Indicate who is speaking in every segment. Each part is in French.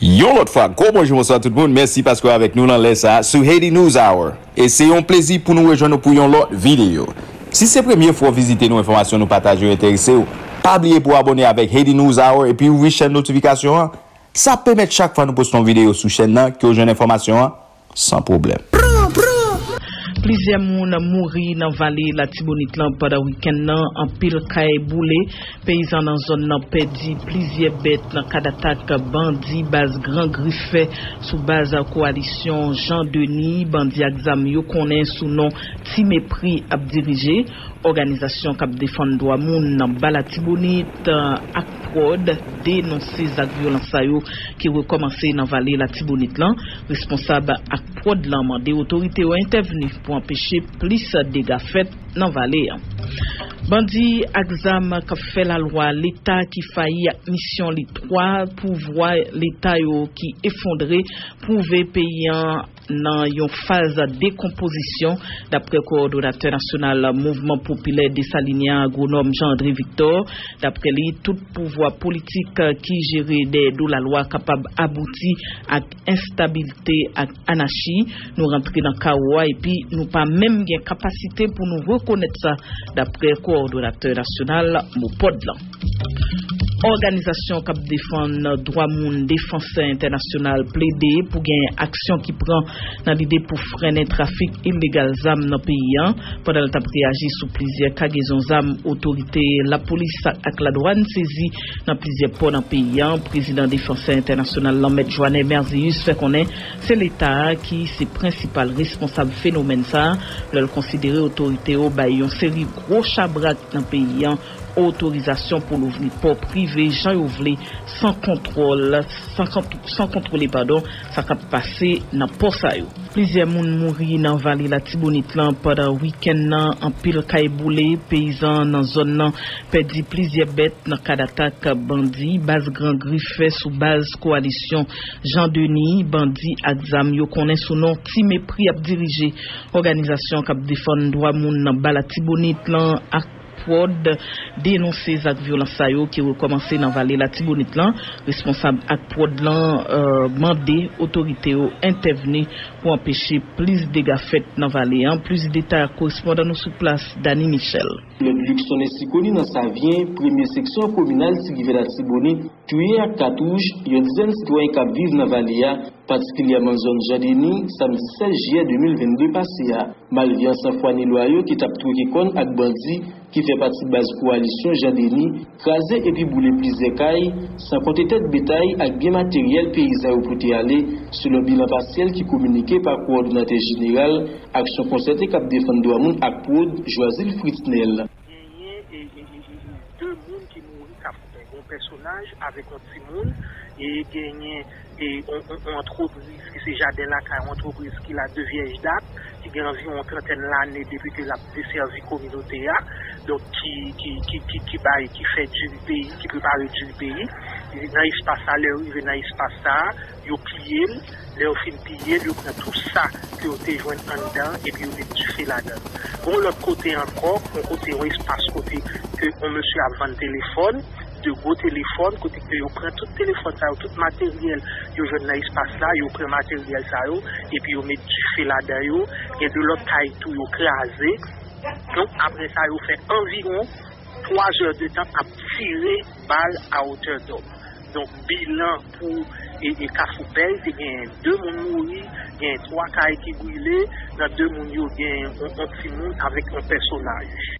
Speaker 1: Yon lot fwa, gros bonjou monsan tout moun, mersi paskwa avek nou nan lesa sou Haiti News Hour. E se yon plezi pou nou rejoin nou pou yon lot video. Si se premye fwa vizite nou informasyon nou pataj yo enterese ou, pa blye pou abone avek Haiti News Hour e pi ou vi chen notifikasyon an, sa pemet chak fwa nou poston video sou chen nan ki ou jen informasyon an, san problem.
Speaker 2: Plizye moun mouri nan vali la tibonit lan pada wiken nan, an pil kae boule, peyizan nan zon nan pedi, plizye bet nan kadatak bandi, baz gran grife sou baz koalisyon Jean Denis, bandi aksam yo konen sou non ti mepri ap dirije. Organizasyon kap defan do amoun nan Balatibonit eh, ak prod denonsi zak violansa yo ki rekomansi nan vali Latibonit lan. Responsab ak prod lan man de otorite yo interveni pou empeshe plis dega fet nan vali. Bandi ak zam kap fe la lwa l'Etat ki fayi ak misyon li 3 pou vwa l'Etat yo ki efondre pou ve peyan nan yon faz dekomposisyon dapre koordinatè nasyonal mouvment popilè desalinyan agounom Jean-André Victor. Dapre li, tout pouvoi politik ki jere de do la lwa kapab abouti ak instabilite ak anashi. Nou rentre nan kawa epi nou pa menm gen kapasite pou nou rekonnet sa dapre koordinatè nasyonal moupod lan. Organizasyon kap defan Dwa Moun Defanse Internasyonal ple de pou gen aksyon ki pran nan lide pou frene trafik ilegal zam nan peyi an. Padal tap reagi sou plizye kagezon zam otorite la polis ak la douan sezi nan plizye pon nan peyi an. Prezident Défenseur Internasyonal Lamed Joanne Merzius fè konen se l'Etat ki se prinsipal responsable fenomen sa. Lèl konsidere otorite ou bayon seri gro chabrak nan peyi an otorizasyon pou louvri pou prive jan yo vle san kontrol, san, san kontrole padon, sa kap pase nan posa yo. Plizye moun mouri nan vali la tibonit lan padan wiken nan an pil kaiboule, peyizan nan zon nan pedi plizye bet nan kadatak bandi, baz gran grifes ou baz koalisyon jan deni, bandi aksam yo konen sou non ti mepri ap dirije organizasyon kap defon dwa moun nan bala tibonit lan ak Akwod denonse zak violans sayo ki wè komanse nan vale la Tigonit lan. Responsab Akwod lan euh, mande otorite yo interveni pou empèche plis dega fèt nan vale an. Plis detay korespondan nou sou plas Dani Michel.
Speaker 3: Le Luxon Esikoni nan sa vyen, premye seksyon kominal si give la Tigonit, tuye ak katouj, yon dizen sitwoyen kap vive nan vale ya, particulièrement zone Jardini, samedi 16 juillet 2022 passé à Malvian sans foi ni loyaux qui tape tout con avec bandit qui fait partie de base coalition Jardini, crasé et puis boulé plusieurs cailles, sans compter tête bétail avec bien matériel paysan ou pouté aller, selon bilan partiel qui communiqué par coordinateur général, action concertée cap défendre Douamoun à Poud, Joisil Fritnel.
Speaker 4: Deux mounes qui mourent, un personnage avec un petit monde et gagné entreprise ki se jade la ka entreprise ki la de viej dat, ki gen anvion trenten lane depi ke la deservi kominote ya, donk ki baye, ki fè du peyi, ki prepare du peyi, nan ispasa le ou, nan ispasa, yo piye, le ou fin piye, yo pren tout sa ki yo te jwen an dan, epi yo te fè la dan. Bon, lòt kote ankon, kote ou ispasa kote, ke on mè sè avan telefon, de gwo telefon, kote ki yo pren tout telefon sa yo, tout materyel yo jen nan espas la, yo pren materyel sa yo, epi yo met di fe la da yo, gen de lot kay tou yo kreaze. Don apre sa yo fe environ 3 jeur de tan ap tire bal a oteur do. Don bilan pou e kafoupel, te gen 2 moun mouri, gen 3 kay ki gwile, nan 2 moun
Speaker 3: yo gen 11 moun avik
Speaker 4: an personaj.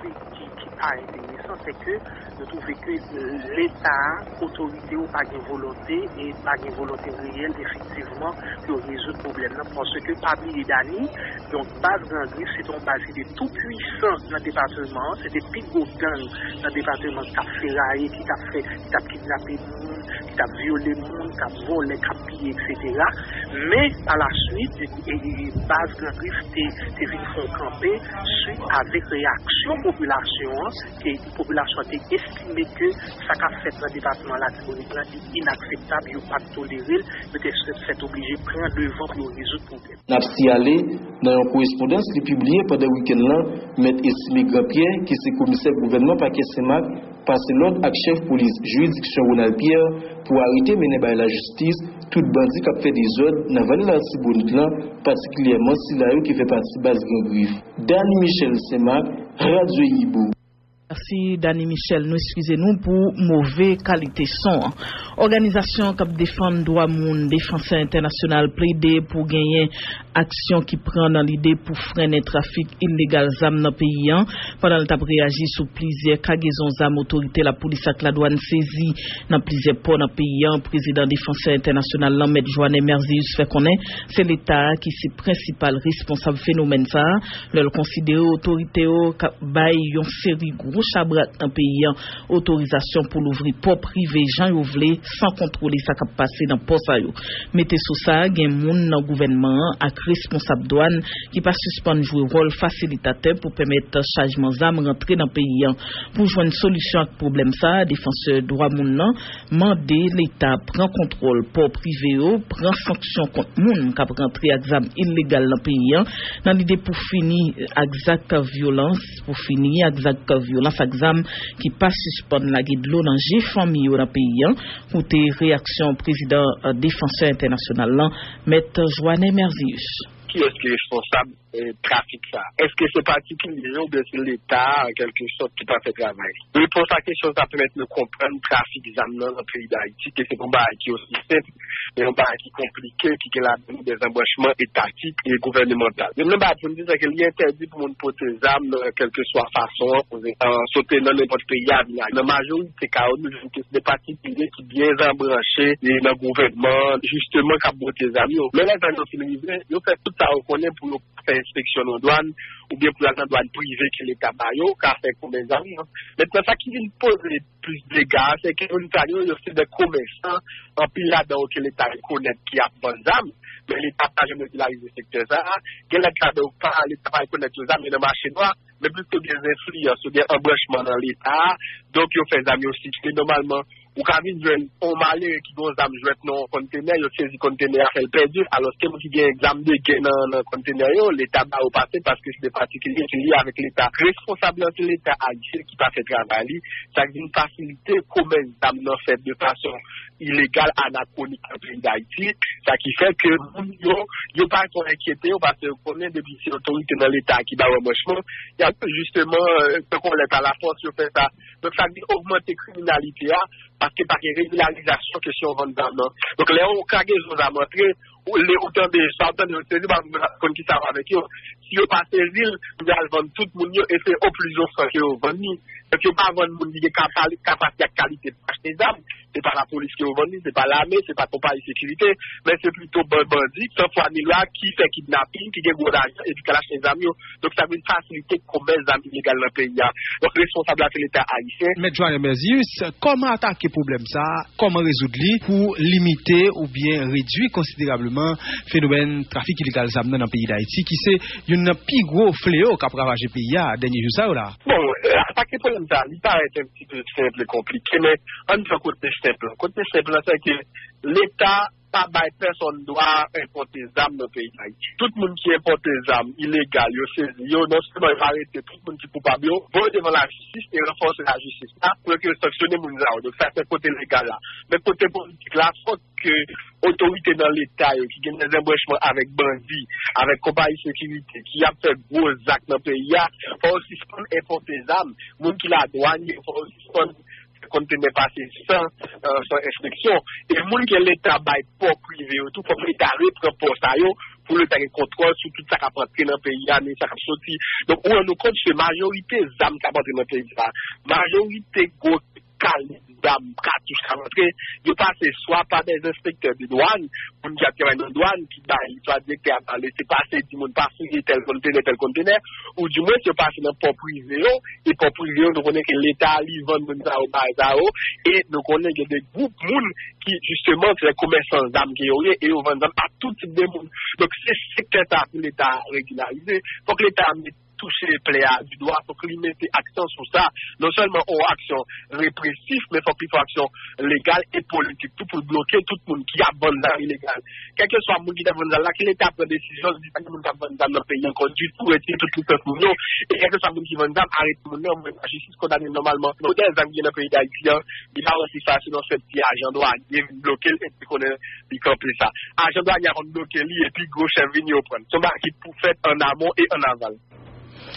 Speaker 4: qui, qui a intéressant, c'est que de trouver que l'État, autorité ou pas de volonté et pas de volonté réelle effectivement pour résoudre le problème parce que Pabli et Dani, donc base Gangri, c'est un base qui est tout puissant dans le département, c'est des pigots dans le département qui a ferraillé, qui a fait, qui a kidnappé ki tap viole moun, kap vole, kap piye, etc. Me, a la suite, base Grand Grif te vin fon kampe, suite avek reaksyon populasyon, ki populasyon te estime ke sa ka fet nan debatman la tribonik lan, di inakseptab, yo pat toleril, me te fet oblije pren devan pou yo rezout problem.
Speaker 3: Nap si ale, nan yon korespondans li publie padan wiken lan, met esime Grapierre, ki se komise gouvernement pa kesemak, pase lot ak chef polis juridiksyon Ronald Pierre pou harite mene bay la justis tout bandi kap fe de zon nan vane la tibonit lan, patiklyeman si la yo ki fe pati bas gen grif. Dan Michel Semak, Radio Yibou.
Speaker 2: Merci Dani Michel, nou eskize nou pou mouve kalite son. Organizasyon kap defan doa moun defanse internasyonal ple de pou genyen aksyon ki pran nan lide pou frene trafik illegal zam nan peyi an. Padan l tap reagi sou plizye kagezon zam otorite la polisak la doan sezi nan plizye pon nan peyi an. Prezident defanse internasyonal Lamed Joanne Merzius fe konen se l eta ki se prinsipal responsab fenomen sa. Lel konsidere otorite yo kap bay yon seri grou. Chabrat nan peyi an otorizasyon pou louvri po prive jan yo vle san kontrole sa kap pase nan posa yo. Mete sou sa gen moun nan gouvenman ak responsab doan ki pa suspande jwe rol fasilitate pou pemet chajman zam rentre nan peyi an. Pou jwen solusyon ak problem sa, defanse doa moun nan mande l'Etat pren kontrol po prive yo, pren sanksyon kont moun kap rentre ak zam illegal nan peyi an, nan lide pou fini ak zak violans, pou fini ak zak violans sa exam ki pa suspon la guide l'eau jifan mi yo nan peyi an koute reaksyon prezident euh, defanseur internasyonal lan met Joanne Merzius
Speaker 5: ki eske responsable trafik sa. Eske se patikilize ou bese l'Etat en kelke sot ki pa fe travay. E pou sa kesyon sa pwede nou kompren trafik zam nan nan peyi d'Haïti ke se kon ba ki osi sep e kon ba ki komplike ki ke la des embouchman etatik e gouvernemental. Men nan ba pou nou dise ke li interdi pou moun pote zam nan kelke swa fason sote nan nepot peyi avina. Nan majou te ka ou nou jenke se de patikilize ki bien zambranche nan gouvernement justement zam yo. Men la jan nou finilize yo fe tout sa rekonen pou nou fe inspeksyon an douan, ou bien pou la douan privé ki l'Etat bayo, ka fe koumen zami. Mèten sa ki vin pose plus dega, se ke yon italyon yon se de koumensan, an pi la dan ou ke l'Etat konet ki ap bon zam, men l'Etat pa jom regularize sektor zan, gen lèk kade ou pa, l'Etat pa konet yo zam, men lèman chenwa, men plutôt gen influyans, ou gen embranchman nan l'Etat, donk yo fè zam yo sikte, normalman, ou kamin jwen omale ki gon zam jwet nan kontene, yo sezi kontene a fèl perdi, alos kem ki gen exam de gen nan kontene yo, l'Etat ba ou pase, paske se de patikilye ki li avèk l'Etat. Responsabilite l'Etat a gil ki pa fè travali, sa gwen fasilite komen zam nan fèd de fason ilegal anakonik an peyi d'Haïti, sa ki fe ke moun yo, yo pa kon enkyete, yo pa se konen debi si otorite nan l'Etat ki ba wamoshman, ya justement, se kon l'Etat la fons yo fe sa, sa ki augmente kriminalite ya, paske pa ki regularizasyon kesyon van daman. Donk le ou kage zon zamantre, ou le otan de chantan de sezi, kon ki sa van vek yo, si yo pa sezil, yo alvan tout moun yo, e se oplizyon sa ki yo van ni, se yo pa van moun di de kapasya kalite pache te zam, se pa la polis ki yo van ni, se pa la ame, se pa kompany sekirite, men se plito bandi, se fwa ni la ki fe kidnapping, ki gen godaj, e di kalache te zam yo, donk sa vin fasilite koumez zam ilegal nan peyi ya. Donk responsable a fe l'Etat haïsien.
Speaker 6: Medjouane Merzius, koman atake poublem sa, koman rezoud li pou limite ou bien redwi konsiderableman fenomen trafik iligal zamnen nan peyi d'Haïti ki se yon pi gro fleo kap ravaje peyi ya denye jou sa ou la?
Speaker 5: Bon, atake poublem sa, li pa ete un petit peu simple et komplike, men an pou kote seple. Kote seple se ke l'Etat pa bay person do a importe zam nan peyi la iti. Tout moun ki importe zam ilegal yo sezi, yo non seman yo arete tout moun ki pou pa biyo, voye devan la jistis e renfonse la jistis. A pou yo ki yo saksyone moun zan, yo fè se kote legal la. Men kote politik la, fòk ke otorite nan l'Etat yo ki gen nan zembrechman avèk bandi, avèk kompayi sekirite, ki ap fè gwo zak nan peyi ya, fòk si spon importe zam, moun ki la douan, fòk si spon kon te me pase san, uh, san inspeksyon. E moun ke l'Etat bay pou prive ou tou, pou l'Etat repre pou sa yo, pou l'Etat gen kontrol sou tout sa kap rentre nan peyi ya, men sa kap soti. Donk ou an nou kont se majorite zam kap rentre nan peyi ya. Majorite go kalib dam katouche ka rentre, yo pase swa pa des inspektor de douane, ki ap kemen de douane, ki ba yi swa dik te ap lese pase di moun pase tel kontene, tel kontene, ou di moun se pase nan poprize yo, e poprize yo nou konen ke l'Etat li vande moun sa ou ba za ou, e nou konen ke de goup moun ki justement se komersan dam ki yo ye, e yo vande dam a tout tip de moun. Donk se sekreta pou l'Etat regularize, pou k l'Etat mette toucher les plaies du doigt, faut qu'il mette action sur ça, non seulement en action répressive, mais faut qu'il faut action légale et politique, tout pour bloquer tout le monde qui a bon dans illégal. Quel que soit le monde qui a bon dans là, que l'État prend décision, dit pas que monde qui a dans le pays encore du tout, retirer tout le peuple nous, et quel que soit le monde qui a arrête tout le monde, la justice condamne normalement. Nous, des amis dans le pays d'Haïti, il a aussi facile dans ce petit agent droit, il bloqué, et puis qu'on est, compris ça. Agent a bloqué, et puis gros chef venu au prendre. C'est qui pour faire en amont et en aval.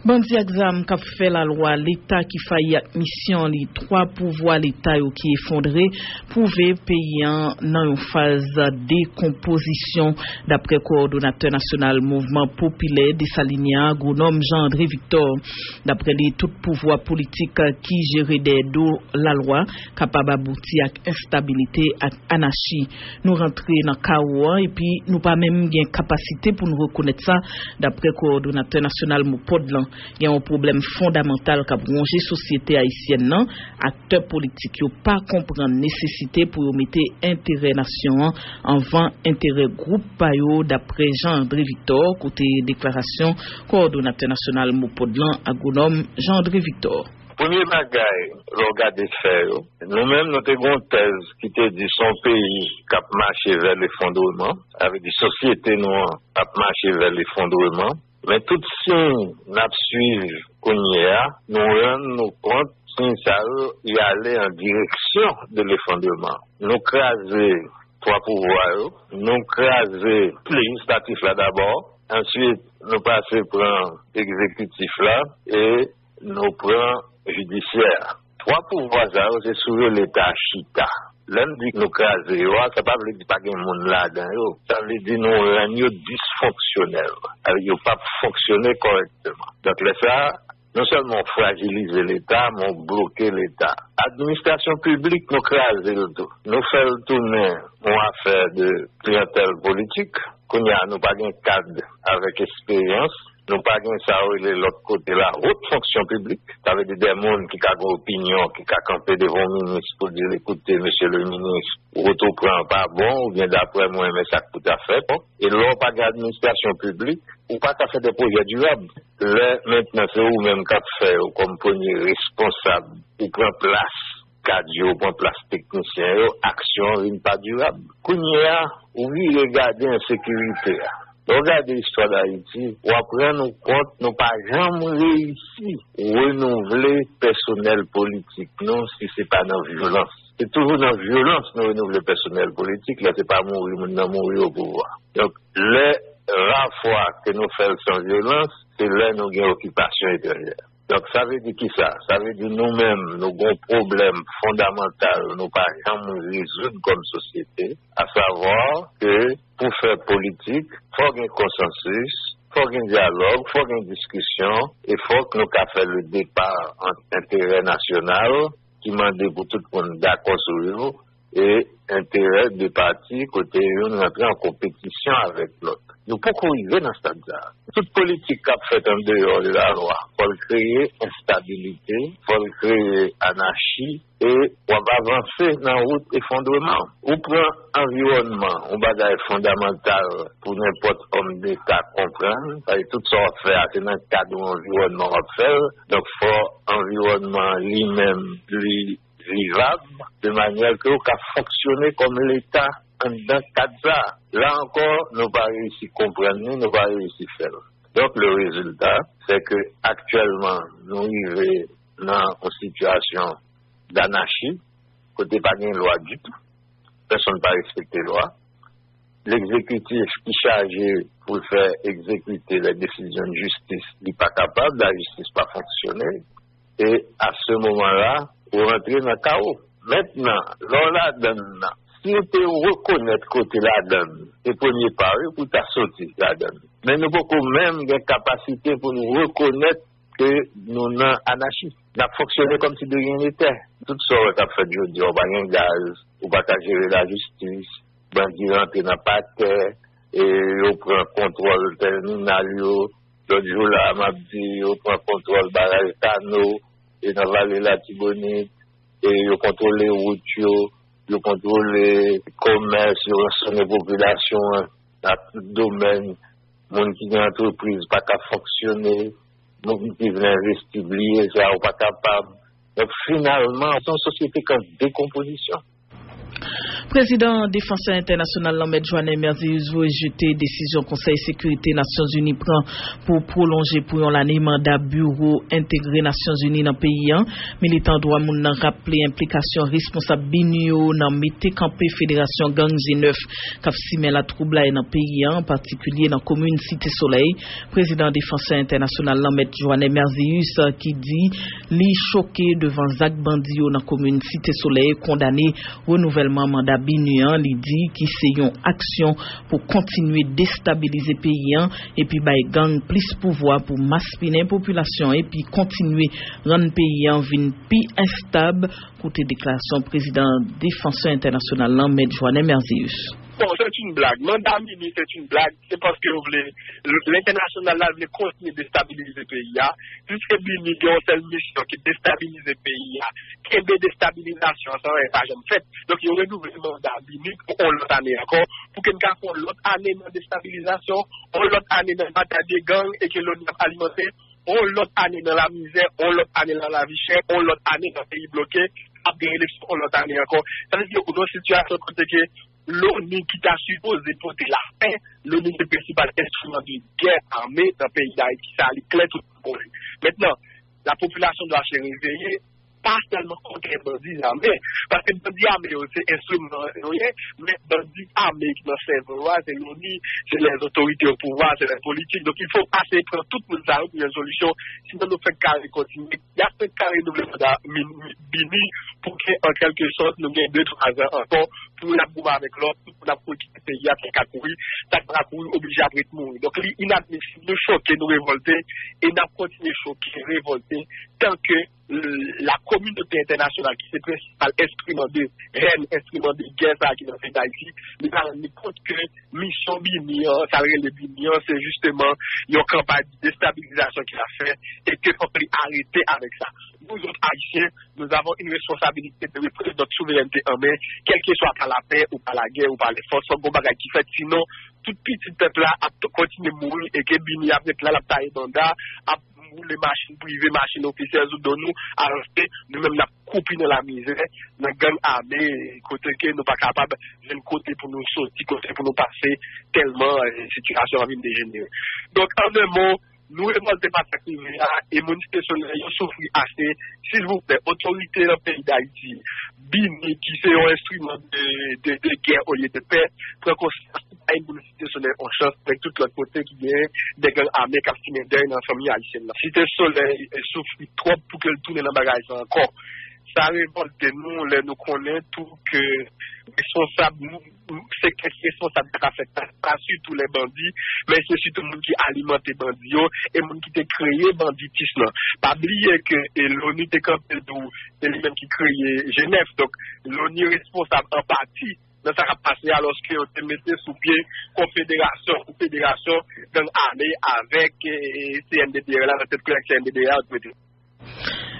Speaker 2: Bandi aksam kap fè la lwa l'Etat ki fayi ak misyon li 3 pouvoi l'Etat yo ki efondre, pouve peyan nan yon faz dekomposisyon dapre koordinatèr nasyonal mouvman de Salinia gounom Jean-André Victor. Dapre li tout pouvoi politik ki jere de do la lwa kapab abouti ak instabilite ak anashi. Nou rentre nan kawa epi nou pa menm gen kapasite pou nou rekounet sa dapre koordinatèr nasyonal moupod lan. gen yon problem fondamental kap ronje sosyete Haitien nan, akteur politik yo pa kompren nesesite pou yo mette entere nasyon an, anvan entere group payo dapre Jean-André Victor, kote deklarasyon koordinatè nasyonal Moupodlan, agonom Jean-André Victor.
Speaker 7: Premier bagay, lo gade fè yo, nou mèm nou te goun tez ki te di son peyi kap mache ver le fondouman, ave di sosyete nou an kap mache ver le fondouman, Men tout suiv konye a, nou ren nou kont sin sa ou y ale en direksyon de l'effondreman. Nou kreaze 3 pouvoyou, nou kreaze legislatif la d'abord, answit nou pase pran ekzekutif la, e nou pran judisyèr. 3 pouvoyou se souve l'Etat chita. L'un dit nous craser, ça pas veut dire pas a monde là-dedans, ça veut dire nous rendre dysfonctionnel, avec pas fonctionner correctement. Donc ça, non seulement fragiliser l'État, mais bloquer l'État. Administration publique nous craser le tout. Nous faisons tourner une affaire de clientèle politique, qu'on a nous pas un cadre avec expérience, nous pas ça de l'autre côté la haute fonction publique. Ça veut dire des gens qui ont une opinion, qui ont campé devant le ministre pour dire écoutez, monsieur le ministre, votre prend pas bon, ou bien d'après moi, mais ça tout à fait bon. Et là, pas d'administration publique, ou pas qu'à faire des projets durables. Là, maintenant, c'est vous-même qui fait, comme premier responsable, ou prend place cadre, prend place technicien, action, une pas durable. Kounia, oui, regardez l'insécurité. Don gade istwa da iti, wapren nou kont nou pa jam reisi renouvle personel politik nou si se pa nan violans. Se toujou nan violans nou renouvle personel politik, la se pa mouri moun nan mouri ou pouwa. Donk le rafwa ke nou fel san violans, se le nou gen okipasyon eterjel. Donc, ça veut dire qui ça? Ça veut dire nous-mêmes, nos bons problèmes fondamentaux, nous pas jamais résoudre comme société, à savoir que pour faire politique, il faut un consensus, il faut un dialogue, il faut une discussion, et il faut que nous fassions le départ entre intérêt national, qui demande pour tout le monde d'accord sur et intérêt de partis côté on entrer en compétition avec l'autre. Nous pouvons arriver dans ce stade-là. Toute politique qui a fait en dehors de la loi, il faut créer instabilité, il faut créer anarchie et on va avancer dans la route effondrement. On prend environnement, on bagaille fondamental pour n'importe homme d'État comprendre. Et tout ça on fait, c'est dans le cadre de l'environnement on faire. Donc, il faut environnement lui-même, lui, vivable, de manière que ça fonctionner comme l'État dans cadre Là encore, nous pas réussi à comprendre, nous pas réussi à faire. Donc le résultat, c'est que actuellement, nous vivons dans une situation d'anarchie, côté pas de loi du tout. Personne n'a pas respecté la loi. L'exécutif qui est chargé pour faire exécuter les décisions de justice n'est pas capable, la justice n'a pas fonctionné. Et à ce moment-là, pour rentrer dans le chaos. Maintenant, l'on donne, Si yo te rekonet kote la dan, te ponye pare pou ta soti la dan. Men nou poko menm gen kapasite pou nou rekonet ke nou nan anachit. Na foksyone kom si de gen ete. Tout sa wak ap fèd jodi, ou ba gen gaz, ou ba ta jere la justis, bandi rente nan patè, e yo pren kontrol terminal yo, jodi yo la amabdi, yo pren kontrol baraj tano, e nan vale la tibonit, e yo kontrole wout yo, on contrôle les commerces, on les populations dans tout domaine, monde qui a une entreprise pas qu'à fonctionner, monde qui investir, oublier ça, ou pas capable. Donc finalement, c'est une société en décomposition.
Speaker 2: Président défenseur international Lamed Joanne Merzius veut jeter décision Conseil sécurité Nations Unies pour prolonger pour l'année mandat bureau intégré Nations Unies dans le pays. Militant droit moun nan rappeler implication responsable binio dans mette campé fédération gang G9 kap simen la trouble dans le pays en particulier dans commune Cité Soleil. Président défenseur international Lamed Joanne Merzius qui dit li choqué devant Zach Bandio dans commune Cité Soleil condamné renouvellement renouvellman mandat binuyan li di ki se yon aksyon pou kontinue destabilize peyen epi bay gang plis pouvoi pou maspine populasyon epi kontinue ran peyen vin pi instab koute deklarasyon prezident defansyon internasyonal lan Medjouane Merzius.
Speaker 5: Bon, c'est une blague. Mandat mini, c'est une blague. C'est parce que l'international voulait continuer de déstabiliser le pays. Bini, il y a une mission qui déstabilise le pays. Qui est déstabilisation, ça n'est pas jamais fait. Donc, il y a un nouveau mandat Bini pour l'autre année encore. Pour qu'il y ait l'autre année de déstabilisation, l'autre année de bataille des gangs et que l'on a alimenté, l'autre année dans la misère, l'autre année dans la vie chère, l'autre année dans le pays bloqué, après l'élection, l'autre année encore. Ça veut dire qu'on a une situation côté que l'ONU qui t'a supposé porter la paix, l'ONU est le principal instrument de guerre armée dans le pays d'Haïti. Ça allait clair tout le monde. Maintenant, la population doit se réveiller pas seulement contre les bandits armés, parce que les bandits armés, c'est instrument mais bandits armés qui nous servent, c'est l'ONU, c'est les autorités au pouvoir, c'est les politiques. Donc il faut passer pour tout le monde une solution. Sinon, nous faisons carré continuer. Il y a ce carré de bini pour qu'en quelque sorte, nous gagnons deux, trois ans encore pour la bourre avec l'autre, pour la politique du pays à qui courir, ça sera pour obligé à mourir. Donc, il est inadmissible de choquer, nous révolter, et nous continuer à choquer, révolter, tant que la communauté internationale qui s'est principal instrument de haine, instrument de guerre qui est dans le d'Haïti, nous avons que mission Binion, ça le Binion, c'est justement une campagne de déstabilisation qu'il a fait et qu'il faut arrêter avec ça. Nous autres Haïtiens, nous avons une responsabilité de reprendre notre souveraineté en main, quel que soit par la paix ou par la guerre ou par les forces, bon qui fait, sinon, tout petit peuple là a continué à mourir et que Bini a là la taille d'Onda, les machines privées, machines officielles nous, à rester, nous-mêmes, la coupé dans la misère, la gang armée, côté que nous pas capables, de côté pour nous sortir, côté pour nous passer, tellement la euh, situation a de dégénérer. Donc, en un mot, nous révoltons pas et manifestations, ils souffrent assez. S'il vous plaît, autorité dans le pays d'Haïti, BINI, qui c'est un instrument de, guerre au lieu de paix, pour qu'on aille pour soleil en chance avec tout l'autre côté qui vient des gangs armés qui ont fini dans la famille haïtienne. Cité soleil souffre trop pour qu'elle tourne dans le bagage encore. sa revolte nou le nou konen tou ke responsab nou se kes responsab ka fet pa su tou le bandi men se su tou moun ki alimante bandi yo e moun ki te kreye banditis nan pa bliye ke louni te kapel dou e li men ki kreye Genève. Donc louni responsab an pati nan sa ka pase aloske yo te mette sou pie konfederasyon ou federasyon gen ane avek CNDDR
Speaker 2: la nan tet kolek CNDDR ou te mette.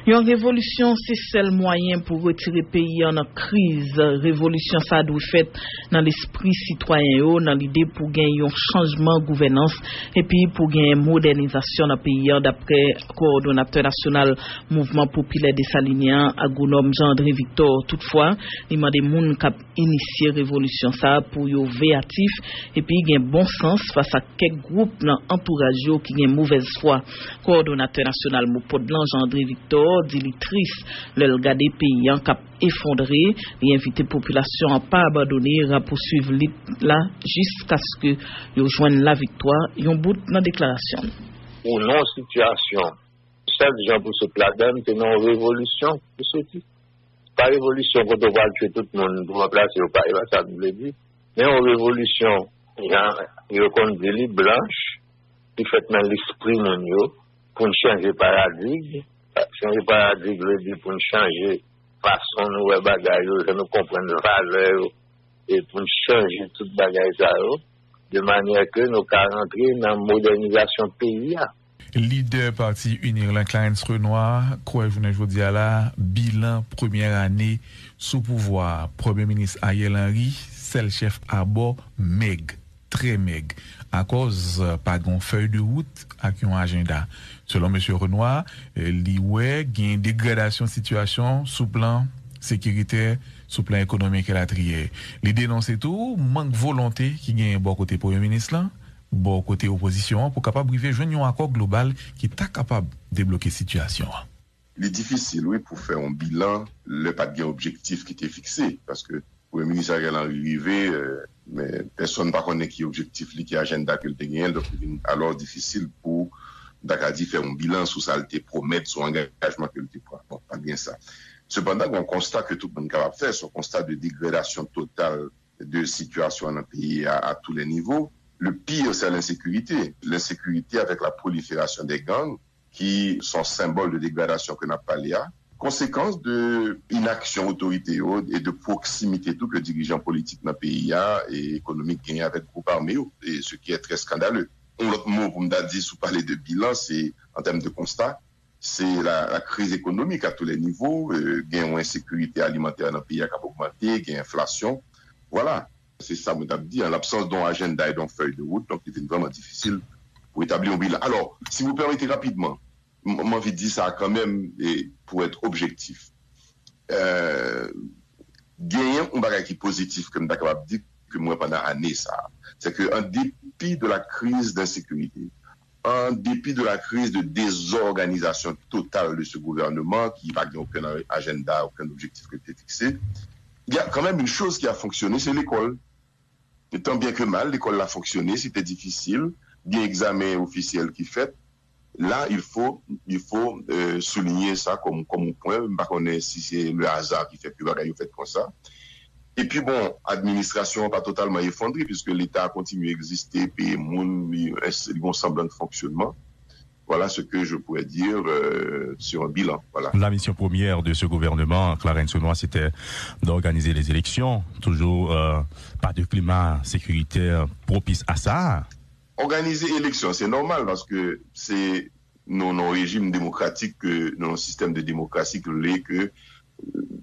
Speaker 2: Yon revolusyon se sel mwayen pou retire peyi an an kriz. Revolusyon sa dwe fet nan l'esprit sitwayen yo, nan l'ide pou gen yon chanjman gouvenans epi pou gen yon modernizasyon an peyi an dapre koordinatèr nasyonal mouvman popilè de Salinien agounom Jean-André Victor. Toutfwa, iman de moun kap inisye revolusyon sa pou yo veyatif epi gen bon sens fasa kek group nan entouraj yo ki gen mouvez fwa. Koordinatèr nasyonal moupot blan Jean-André Victor dilitrice le regarder pays en cap effondré et inviter population à pas abandonner à poursuivre là jusqu'à ce que ils joignent la victoire. Et on bout dans déclaration.
Speaker 7: Ou non situation. Pour ce plat c'est non révolution pour ce qui pas révolution quand on va tuer tout le monde pour remplacer au pays ça nous le dit. Mais en révolution il y a une blanche qui fait dans l'esprit mon pou nou Si nou pa adik le di pou nou chanje fason nou we bagay yo, se nou kompren vale yo, e pou nou chanje tout bagay sa yo, de manye ke nou ka rentre nan modernizasyon peyi ya.
Speaker 8: Ah. Lider parti Unir la Clarence Renoir, kwa jounen jodi ala, bilan premier ane sou pouvoi. Premier ministre Ayel Henry, sel chef abor meg, tre meg. A koz pa gon fey de wout ak yon agenda. Selon M. Renoir, li we gen degradasyon situasyon sou plan sekirite, sou plan ekonomik elatriye. Li denonse tou, mank volonte ki gen bo kote premier ministre lan. bon côté opposition pour capable de joindre un accord global qui est capable de débloquer la situation.
Speaker 9: Il est difficile, oui, pour faire un bilan, le pas de objectif qui était fixé, parce que le ministre Ariel arrivé, euh, mais personne ne connaît qui objectif, qui agenda que le gagné, donc alors difficile pour Dakadi faire un bilan sur ça, le promettre son engagement que le prend. Bon, pas bien ça. Cependant, on constate que tout le monde capable de faire, ce constat de dégradation totale de situation dans le pays à tous les niveaux, le pire, c'est l'insécurité. L'insécurité avec la prolifération des gangs, qui sont symboles de dégradation que n'a pas l'IA. Conséquence de inaction autorité et de proximité tout que dirigeants politiques dans le pays et économique gagnent avec groupe armé, et ce qui est très scandaleux. Un autre mot pour me dire, sous parler de bilan, c'est en termes de constat, c'est la, crise économique à tous les niveaux, euh, gain insécurité alimentaire dans le pays a augmenté, gain inflation. Voilà. C'est ça, je dit, en l'absence d'un agenda et d'une feuille de route, donc il est vraiment difficile pour établir un bilan. Alors, si vous permettez rapidement, moi, envie de ça quand même, et pour être objectif. Euh, gagner un bagage qui est positif, comme de dire que moi, pendant année, ça, c'est qu'en dépit de la crise d'insécurité, en dépit de la crise de désorganisation totale de ce gouvernement, qui n'a aucun agenda, aucun objectif qui a été fixé, il y a quand même une chose qui a fonctionné, c'est l'école. Et tant bien que mal, l'école a fonctionné, c'était difficile, bien examen officiel qui fait. Là, il faut, il faut euh, souligner ça comme, comme point. Je ne si c'est le hasard qui fait que vous fait comme ça. Et puis bon, administration pas totalement effondrée puisque l'État continue à exister, puis il y a un semblant de fonctionnement. Voilà ce que je pourrais dire euh, sur un bilan. Voilà.
Speaker 10: La mission première de ce gouvernement, Clarence Renoir, c'était d'organiser les élections. Toujours euh, pas de climat sécuritaire propice à ça.
Speaker 9: Organiser élections, c'est normal parce que c'est nos, régimes démocratiques, nos systèmes de démocratie que les que euh,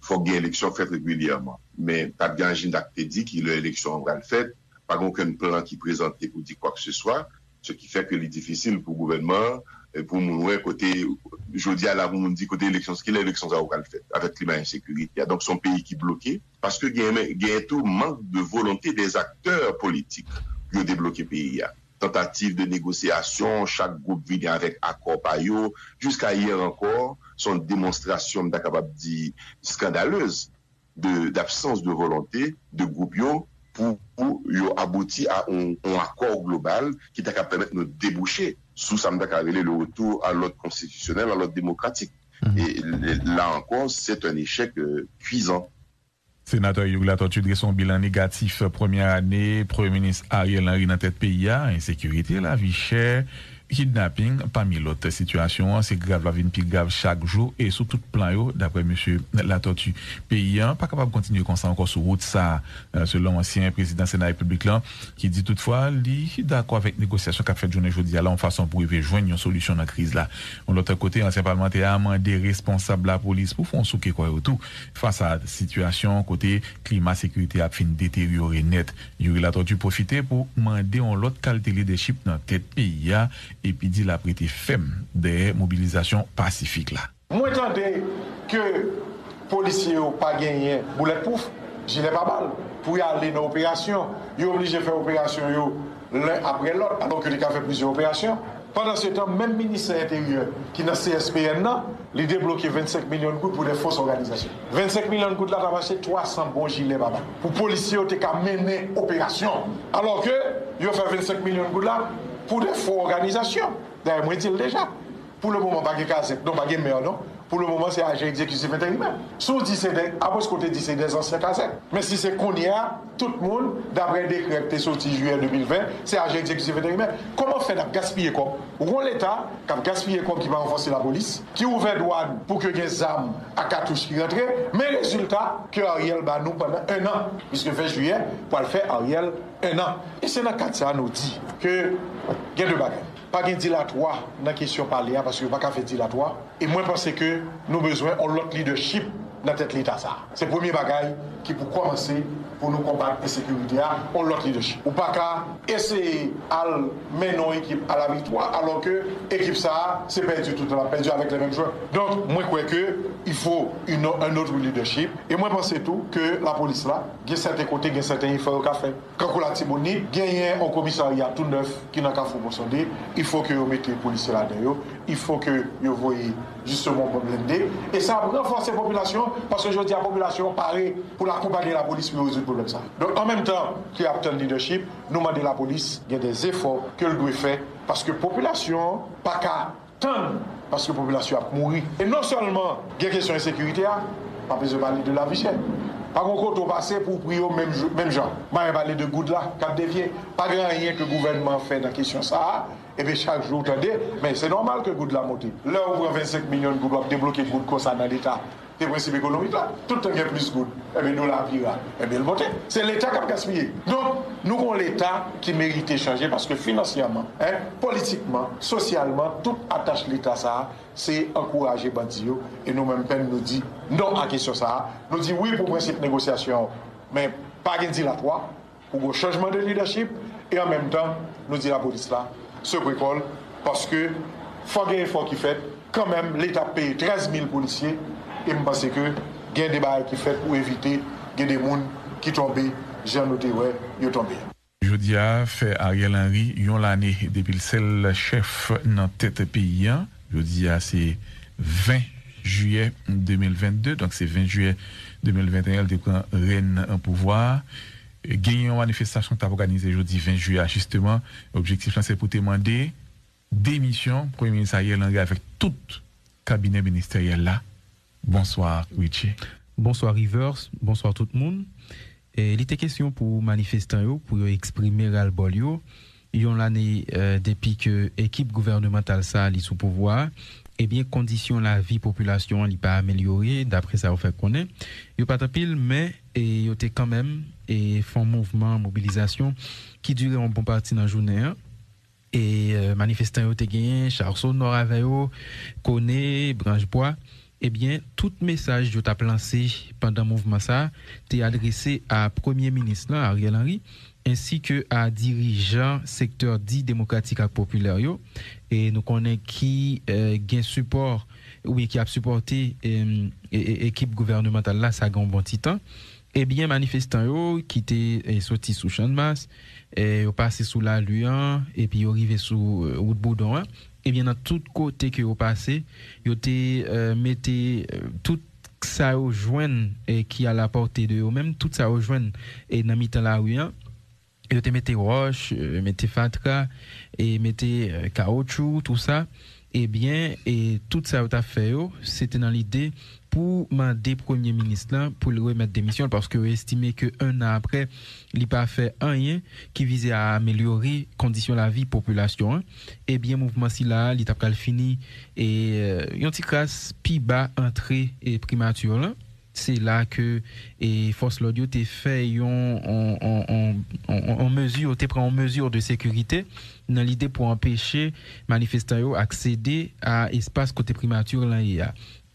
Speaker 9: faut qu'il y ait élection faite régulièrement. Mais pas de régime d'acte dit qu'il y a élection va le faire, pas aucun plan qui présente pour dire quoi que ce soit, ce qui fait que c'est difficile pour le gouvernement pour nous, côté, je dis à la vous dit côté élection, ce qu'il l'élection ça va le faire, avec climat insécurité. Donc son pays qui est bloqué, parce que il y a tout manque de volonté des acteurs politiques de débloquer le pays. tentative de négociasyon, chak group vini avèk akor pa yo, jiska yèr ankor, son démonstrasyon mda kapab di skandaleuse d'absens de, de volonté de group yo pou, pou yo abouti a un, un akor global ki ta kap permèt nou débouché sou sa mda karele le retour a l'ot konstitusyonel, a l'ot demokratik. Mm -hmm. Et la ankor, c'est un échec euh, cuisant.
Speaker 8: Sénateur Yougla Tortue son bilan négatif première année, Premier ministre Ariel Henry dans tête pays, insécurité, la vie chère. Kidnapping, parmi l'autre situation, c'est grave la vie plus grave chaque jour et sur tout plan, d'après monsieur la tortue paysan, pas capable de continuer comme ça encore sur route ça, euh, selon l'ancien président de la République là, qui dit toutefois, lui, d'accord avec négociation qu'a fait journée aujourd'hui, là, en façon pour y joindre une solution dans la crise là. De l'autre côté, l'ancien parlementaire a demandé responsable la police pour faire un quoi tout. Face à la situation, côté climat, sécurité a fin détériorer net. Il a tortue profiter pour demander en l'autre qualité leadership dans tête pays et puis dit la prêté femme des mobilisations pacifiques là.
Speaker 11: Moi, que les policiers n'ont pas gagné bulletproof, gilet pas balle, pour aller dans l'opération. Ils sont obligés de faire l'opération l'un après l'autre, alors que les ont fait plusieurs opérations. Pendant ce temps, même le ministère intérieur qui est dans CSPN, il a débloqué 25 millions de gouttes pour des fausses organisations. 25 millions de gouttes là, il a 300 bons gilets. Pour les policiers qui ont mené l'opération. Alors que, ils ont fait 25 millions de gouttes pour des faux organisations. D'ailleurs, moi, je dis déjà. Pour le moment, pas de casette, non, pas de meilleur, non. Pour le moment, c'est agent exécutif intérimaire. Sous dit c'est à ce côté c'est des anciens cassettes. Mais si c'est qu'on y a, tout le monde, d'après le décret qui est sorti juillet 2020, c'est agent exécutif intérimaire. Comment faire de gaspiller comme? Ou l'État, qui a gaspillé qui va renforcer la police, qui ouvre douane pour que des armes à cartouches qui rentrent, mais résultat, que Ariel nous pendant un an, puisque fin juillet, pour le faire Ariel un an. Et c'est dans le cadre ça nous dit que il y a deux bagages. Pas de dilatoire dans la question parler parce que pas qu'à faire dilatoire. Et moi, je pense que nous avons besoin de l'autre leadership dans tête l'État. C'est le premier bagage qui pour commencer pour nous combattre l'insécurité, on l'autre leadership. Ou pas qu'à essayer à mener une équipe à la victoire alors que l'équipe ça, c'est perdu tout le temps, perdu avec les mêmes joueurs. Donc, moi, je crois qu'il faut une, un autre leadership. Et moi, je pense tout que la police là, il y a certains côtés, il y a certains efforts qu'a fait. Quand on a Tiboni, il y a un commissariat tout neuf qui n'a qu'à faire pour. Il faut que vous mettez les policiers là-dedans. Il faut que vous voyez justement pour blender. Et ça renforce la population parce que je dis à la population, pareil, pour accompagner la police pour résoudre le problème. Ça. Donc en même temps qu'il y a un leadership, nous demandons à la police, il y a des efforts qu'elle doit faire parce que la population, pas qu'à tant, parce que la population a mouru. Et non seulement, il y a question de sécurité, pas besoin de parler de la vie chère. Pas qu'on au passé pour prier au même, même gens. Je parler de gouttes là, cap dévié. Pas grand rien que le gouvernement fait dans la question ça. Et bien chaque jour, attendez, mais c'est normal que gouttes là monte. Là, on voit 25 millions de gouttes, débloquer gouttes comme ça dans l'État. C'est le principe économique là. Tout le temps plus de gouttes, et bien nous la pire. Et bien le monter. C'est l'État qui a gaspillé. Donc, nous avons l'État qui mérite changer parce que financièrement, hein, politiquement, socialement, toute attache l'État ça, c'est encourager Bandio. Et nous-mêmes, nous dit non à la question ça. Nous dit oui pour principe de négociation, mais pas dilatoire, pour un changement de leadership. Et en même temps, nous dit la police là, se bricole, parce que faut qu'il fait. Quand même, l'État paye 13 000 policiers. Et je pense que il y a des barres qui fait pour éviter des gens qui tombent, j'ai noté, ouais, ils tombent.
Speaker 8: Jodia fait Ariel Henry, yon l'année depuis le seul chef dans tête pays. Jodia, c'est 20 juillet 2022, donc c'est 20 juillet 2021, elle prend reine en pouvoir. Gagner une manifestation qui a organisée jeudi 20 juillet, justement. L'objectif, c'est pour demander démission, Premier ministre Ariel Henry, avec tout cabinet ministériel là. Bonsoir, Richie.
Speaker 12: Bonsoir, Rivers. Bonsoir, tout le monde. Et il était question pour manifestants, pour exprimer ras-le-bol. Ils ont l'année euh, depuis que l'équipe gouvernementale ça est sous pouvoir. Eh bien, condition la vie population n'est pas améliorée, d'après ça, on fait connaître. Il pas de pile, mais il y quand même et font mouvement, mobilisation qui dure en bon partie dans la journée. Hein. Et euh, manifestants ont gagné, Charson, Noraveyo, Koné, Branche-Bois eh bien, tout message que tu as lancé pendant le mouvement ça, tu adressé à Premier ministre Ariel Henry, ainsi que à dirigeants secteur dit démocratique et populaire. Et nous connaissons qui euh, support ou qui a supporté l'équipe euh, gouvernementale là, ça a bon. Eh bien, manifestants qui étaient sortis sous champ de masse, et passé sous la Luan, et puis arrivé sous euh, route Boudon eh bien, dans tout côté que vous passez, vous euh, mettez euh, tout ça au joint et qui à la portée de vous-même, tout ça au joint et dans le la rue, hein. vous mettez roche, euh, mettez fatra et mettez euh, caoutchouc, tout ça. Eh bien, et tout ça a fait, c'était dans l'idée pour demander premier ministre pour le remettre démission parce que estimé que un an après il pas fait rien qui visait à améliorer conditions de la vie population hein. eh bien mouvement si là il t'a fini et un petit crasse pi bas entrée et primature là c'est là que et force l'audio t'es fait en, en mesure de sécurité dans l'idée pour empêcher manifestants accéder à espace côté primature y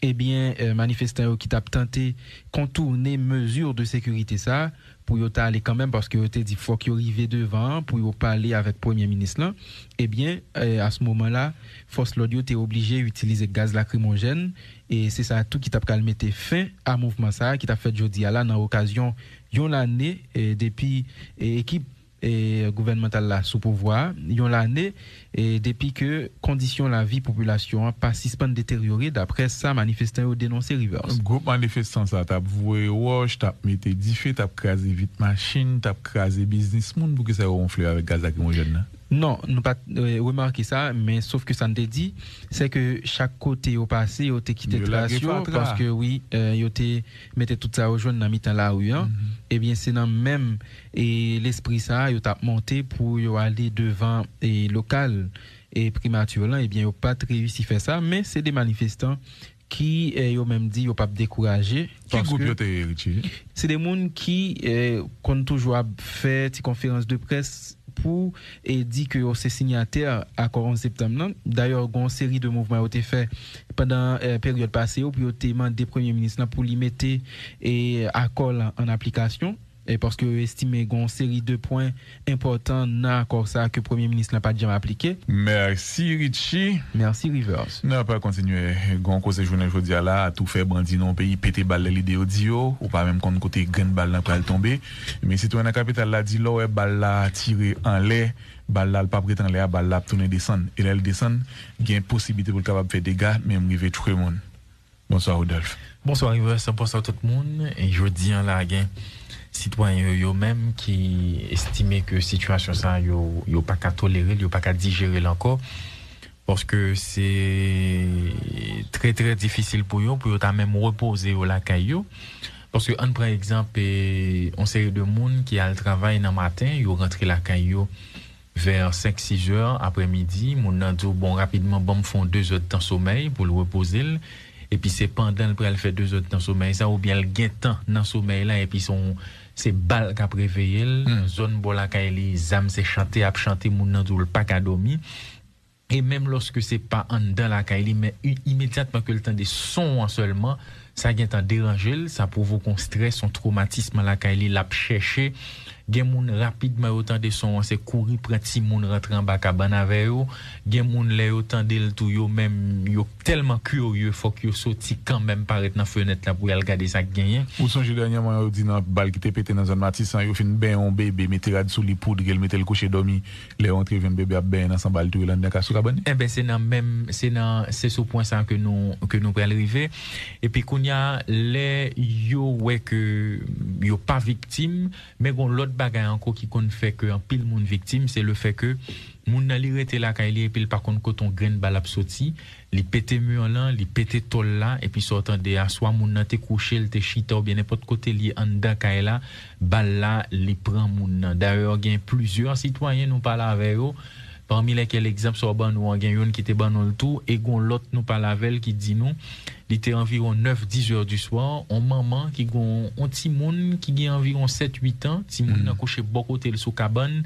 Speaker 12: eh bien, euh, manifestants qui t'a tenté contourner mesures de sécurité ça, pour y aller quand même parce que vous dit faut arrivent devant pour y parler avec premier ministre eh bien, euh, à ce moment-là, force l'audio t'es obligé d'utiliser gaz lacrymogène et c'est ça tout qui t'a calmé fin à mouvement ça qui t'a fait jeudi là dans l'occasion yon l'année depuis équipe et gouvernemental là sous pouvoir. Yon l'année et depuis que conditions la vie population pas suspend détérioré d'après ça manifestants ont dénoncé Rivers.
Speaker 8: Groupe manifestant ça t'a voué wash t'a mis diffé t'a crasé vite machine t'a crasé business. Monde pour que ça ronfle avec gaz lacrymogène
Speaker 12: Non, nous pas euh, remarqué ça, mais sauf que ça ne te dit, c'est que chaque côté au passé, au t'es quitté
Speaker 8: la
Speaker 12: trace parce que oui, euh, yo t'es mettait tout ça au jaune dans mi-temps là où hein. Eh bien, c'est dans même et l'esprit ça, yo t'a monté pour yo aller devant et local et primature là, eh bien, yo pas réussi faire ça, mais c'est des manifestants qui euh, yo même dit yo pas découragé
Speaker 8: Qui groupe
Speaker 12: c'est des gens qui euh, qu'on toujours a fait des conférences de presse pour et dit que c'est signataire accord 11 septembre. D'ailleurs, gon série de mouvements ont été faits pendant euh, période passée ou puis ont demandé premier ministre pour lui mettre et accord en application et parce que estimé gon série de points importants dans accord ça que premier ministre n'a pas jamais appliqué.
Speaker 8: Merci Richie.
Speaker 12: Merci Rivers.
Speaker 8: Non, pas continuer. Gon cause journée jodi là, tout fait bandi non pays, pété balle l'idée audio, ou pas même kon côté graine balle nan pral tomber. Mais citoyen la capitale la dit là, balle la tiré en l'air, balle là, pas prêt en l'air, balle là, tourner descendre. Et là, elle descend, il y a une possibilité pour le capable faire des dégâts, même river tout le monde. Bonsoir, Rodolphe.
Speaker 13: Bonsoir Rivers, bonsoir tout le monde. Et je dis en la gen, sitwanyo yo menm ki estime ke situasyon sa yo, yo pa ka tolere, yo pa ka digere lanko, porske se tre tre difisil pou yo, pou yo ta menm repose yo lakay yo, porske an pre ekzamp, eh, on seri de moun ki al travay nan matin, yo rentre lakay yo ver 5-6 or apre midi, moun nan djo bon rapidman bon fon 2 or tan somay pou l repose l, epi se pandan l pral fè dè zot nan soumey sa ou bien l gen tan nan soumey la epi son se bal ka preveye l, mm. zon bola ka li zam se chante ap chante moun nan dou l pak adomi e menm loske se pa an dan la ka li men imediatman ke l tan de son an solman, sa gen tan deranjel, sa provo kon stres, son traumatisme la ka li l ap chèche gen moun rapidman yo tande son an se kouri pranti moun rentran baka banave yo, gen moun le yo tande l tou yo menm yo telman kuryo fok yo soti kan menm paret nan fenet la pou yal gade sak genyen.
Speaker 8: Ou sonje danyaman yo di nan bal ki te pete nan zon matisan yo fin ben yon bebe mette rad sou li poudre el mette l kouche domi le yon tre ven bebe ap ben nan san bal tou yo lan den ka
Speaker 13: sou kabani? E eh ben se nan menm, se nan se sou pon san ke nou, nou prel rive epi koun ya le yo wek yo pa viktim men kon lot lot bagay anko ki kon fè ke an pil moun viktim, se le fè ke moun nan li rete la ka li epil par kon koton gren balap soti, li pete mur lan, li pete tol la, epi sotan de aswa moun nan te kouche, te chita ou bien epot kote li an da ka e la, bal la li pran moun nan. Daryo gen plusieurs sitwayen nou pala aveyo, Parmi lesquels exemple sur ban nous gen yon qui était ban le tout et gon l'autre nous par lavel qui dit nous, il était environ 9 10 heures du soir, on maman qui gon un petit monde qui gagne environ 7 8 ans, petit monde mm. couché bon côté sous cabane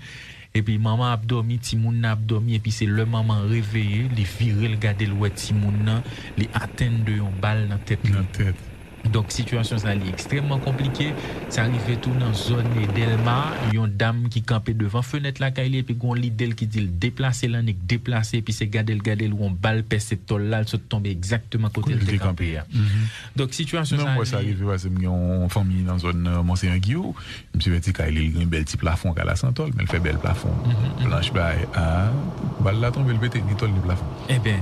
Speaker 13: et puis maman a dormi, petit monde a dormi et puis c'est le maman réveillé, les virer le garder le petit nan, les atteindre de yon balle dans tête.
Speaker 8: Dans tête.
Speaker 13: Donk situasyon sa li ekstremman komplike. Sa arrive tou nan zon Delma Yon dam ki kampe devan fenet la kaile Pi goun li del ki dil deplase lanik Deplase pi se gadel gadel Ou an bal pese tol lal Se tombe exactement kote l de kampe ya. Mhm.
Speaker 8: Donk
Speaker 13: situasyon
Speaker 8: sa li Mwen sa arrive wase mwen fami nan zon euh, Monsenyon Giyou Mwen se veti kaile yon bel ti plafon Kala san tol men l fe bel plafon. Mhm, mhm. Blanche bay Bal la tombe l bete ni tol ni plafon.
Speaker 13: E ben,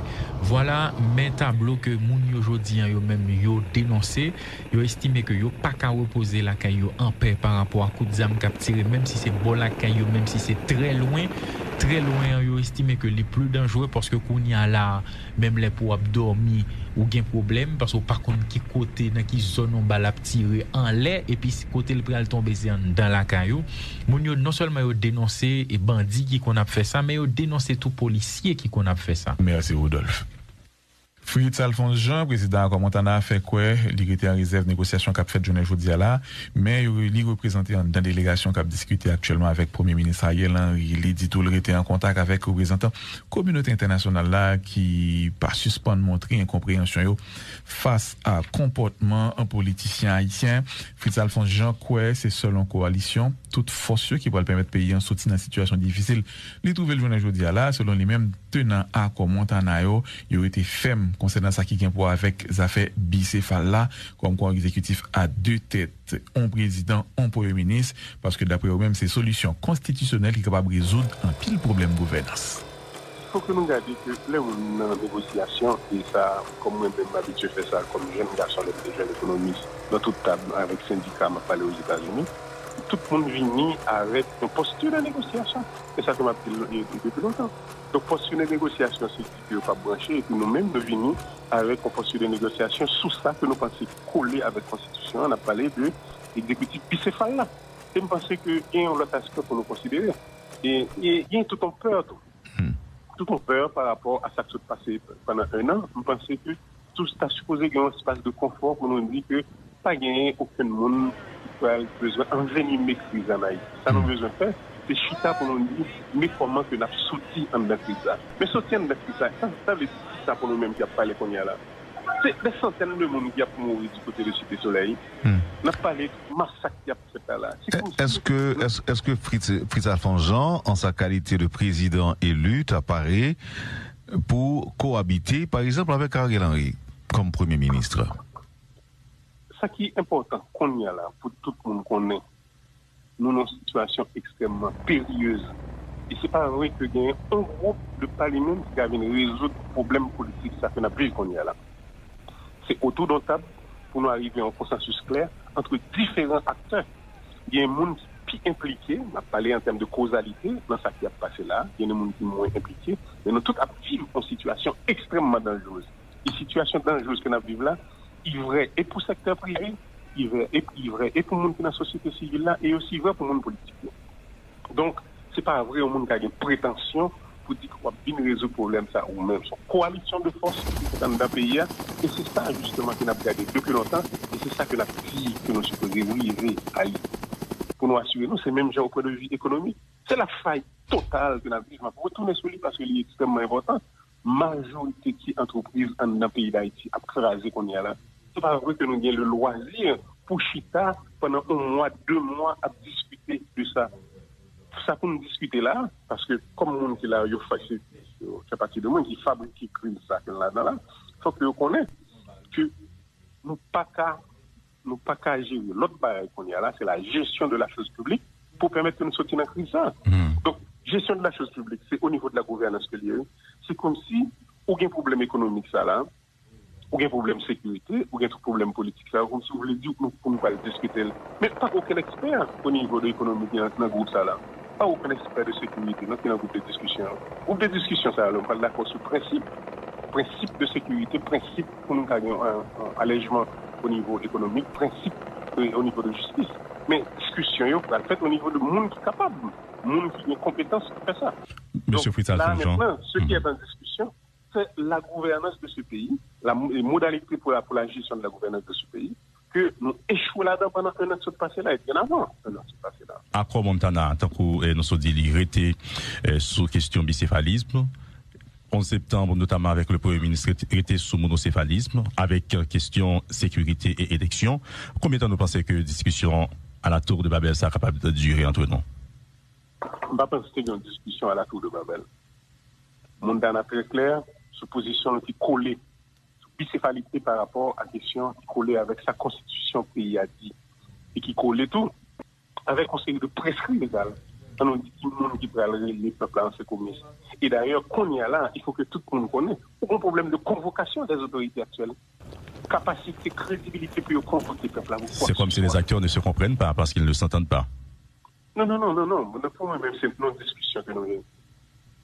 Speaker 13: wala men tablo ke moun yo jodi Yo men yo denonse repose, yo estime ke yo pa ka repose la kay yo anpe par rapport a kout zam kap tire, menm si se bol la kay yo, menm si se tre loin, tre loin yo estime ke li plou danjwe porske kon ya la, menm le pou ap dormi ou gen problem, porske ou par kon ki kote nan ki zon on bal ap tire an le, epi kote le pral tombe se an dan la kay yo, moun yo non solman yo denonse e bandi ki kon ap fe sa, men yo denonse tou polisye ki kon ap fe sa.
Speaker 8: Mersi Rodolphe. Fritz Alphonse Jean, président Montana, fait quoi? Il était en réserve négociation qu'a fait journée aujourd'hui là, mais il représenté en- dans délégation qui a discuté actuellement avec Premier ministre Ariel Henry. Il dit tout, il était en contact avec le représentant communauté internationale là qui pas suspendre montrer incompréhension face à comportement un politicien haïtien. Fritz Alphonse Jean, quoi, c'est seul en coalition, toute force qui pourrait permettre de payer un soutien dans une situation difficile. Il trouve le journée aujourd'hui là, selon lui-même, tenant à comme Montana yo, il été ferme concernant ça qui vient pour avec affaires bicéphale là, comme quoi exécutif à deux têtes, un président, un premier ministre, parce que d'après eux-mêmes, c'est solution constitutionnelle qui est capable de résoudre un pile problème gouvernance.
Speaker 14: Il faut que nous gardions que là, en négociation, et ça, comme moi-même m'habitue à faire ça, comme jeune garçon, les jeunes économistes, dans toute table, avec syndicat, m'a parlé aux États-Unis. Tout le monde vient avec une posture de négociation. C'est ça que m'a dit depuis longtemps. Donc, posture de négociation, c'est pas branché, et puis nous-mêmes, nous venons avec une posture de négociation sous ça que nous pensons coller avec la Constitution. On a parlé de l'exécutif bicéphale là. Et je pense qu'il y a un autre aspect pour nous considérer. Et il y a tout en peur, tout. Tout en peur par rapport à ça qui s'est passé pendant un an. Je pense que tout ça supposé qu'il y a un espace de confort pour nous dire que pas gagner aucun monde qui a besoin d'envenimer crise en Haïti. Ça nous besoin de faire, c'est chita pour nous dire, mais comment que nous avons soutenu en la crise Mais soutien en la crise ça, ça veut dire ça pour nous-mêmes qui a parlé qu'on y là. C'est des centaines de monde qui a mouru du côté de Cité Soleil. On a parlé de massacre qui a là.
Speaker 15: Est-ce que, est-ce, est-ce que Fritz, Fritz en sa qualité de président élu, apparaît pour cohabiter, par exemple, avec Ariel Henry comme Premier ministre?
Speaker 14: sa ki important kon ya la pou tout moun konen, nou nou situasyon ekstremman peryeuse. E se pa anwe ke genye an group de palimen ki gavine rezout problem politik sa fena priz kon ya la. Se otou dontab pou nou arrive an konsensus kler entre diferent akteur. Genye moun pi implike, na pale an tem de kozalite nan sa ki ap pase la, genye moun ki moun implike, men nou tout ap vive an situasyon ekstremman danjouz. E situasyon danjouz ke nan vive la, il vrai et pour le secteur privé, il vrai et, vrai et pour le monde qui est dans la société civile là, et aussi vrai pour le monde politique. Donc, c'est pas vrai au monde qui a une prétention pour dire qu'on va bien résoudre le problème ça, ou même son coalition de forces dans le pays, et c'est ça justement qu'on a regardé depuis longtemps, et c'est ça que la dit que nous supposons arriver à pour nous assurer, nous, c'est même genre au point de vue économique. C'est la faille totale que nous avons. Je vais retourner sur lui parce qu'il est extrêmement important. Majorité qui entreprise dans le pays d'Haïti a crasé qu'on y a là. C'est pas vrai que nous avons le loisir pour Chita pendant un mois, deux mois à discuter de ça. Ça pour nous discuter là, parce que comme le monde qui là, il fait partie de monde qui fabrique, qui crée ça là, là, là, faut que vous connaissez que nous pas qu'à nous pas qu'à gérer. L'autre barrière qu'on y a là, c'est la gestion de la chose publique pour permettre que nous sortions dans la crise. Donc, gestion de la chose publique, c'est au niveau de la gouvernance que lieu. C'est comme si, aucun problème économique ça là, aucun problème sécurité, aucun problème politique ça, comme si vous voulez dire que nous ne pas discuter. Mais pas aucun expert au niveau de l'économie dans le groupe ça là. Pas aucun expert de sécurité dans le groupe de discussion. Groupe de discussion ça là, on parle d'accord sur le principe. Principe de sécurité, principe pour nous gagner un, un allègement au niveau économique, principe au niveau de justice. Mais discussion, yo, va fait au niveau de monde qui est capable, monde qui a une compétence pour faire ça.
Speaker 10: Monsieur
Speaker 14: là, maintenant, ce qui est en discussion, c'est la gouvernance de ce pays, la, les modalités pour la, pour la gestion de la gouvernance de ce pays, que nous échouons là-dedans pendant un an de ce passé-là, et bien avant un an de ce passé-là.
Speaker 10: Accro Montana, tant que nous sommes dit, il était sur question bicéphalisme, 11 septembre, notamment avec le Premier ministre, était sous monocéphalisme, avec question sécurité et élection. Combien de temps nous pensez que discussion à la tour de Babel sera capable de durer entre nous?
Speaker 14: Je ne pense pas que c'était une discussion à la tour de Babel. Mondana très clair, sur position qui collait, sur bicéphalité par rapport à la question qui collait avec sa constitution pays a dit, et qui collait tout, avec un série de prescrits légales on dit tout le monde qui peut aller les peuples en. Et d'ailleurs, qu'on y a là, il faut que tout le monde connaisse. Aucun problème de convocation des autorités actuelles. Capacité, crédibilité pour convoquer les peuples.
Speaker 10: C'est comme si les acteurs ne se comprennent pas parce qu'ils ne s'entendent pas.
Speaker 14: Non, non, non, non, non. Nous pouvons même c'est une discussion que nous avons.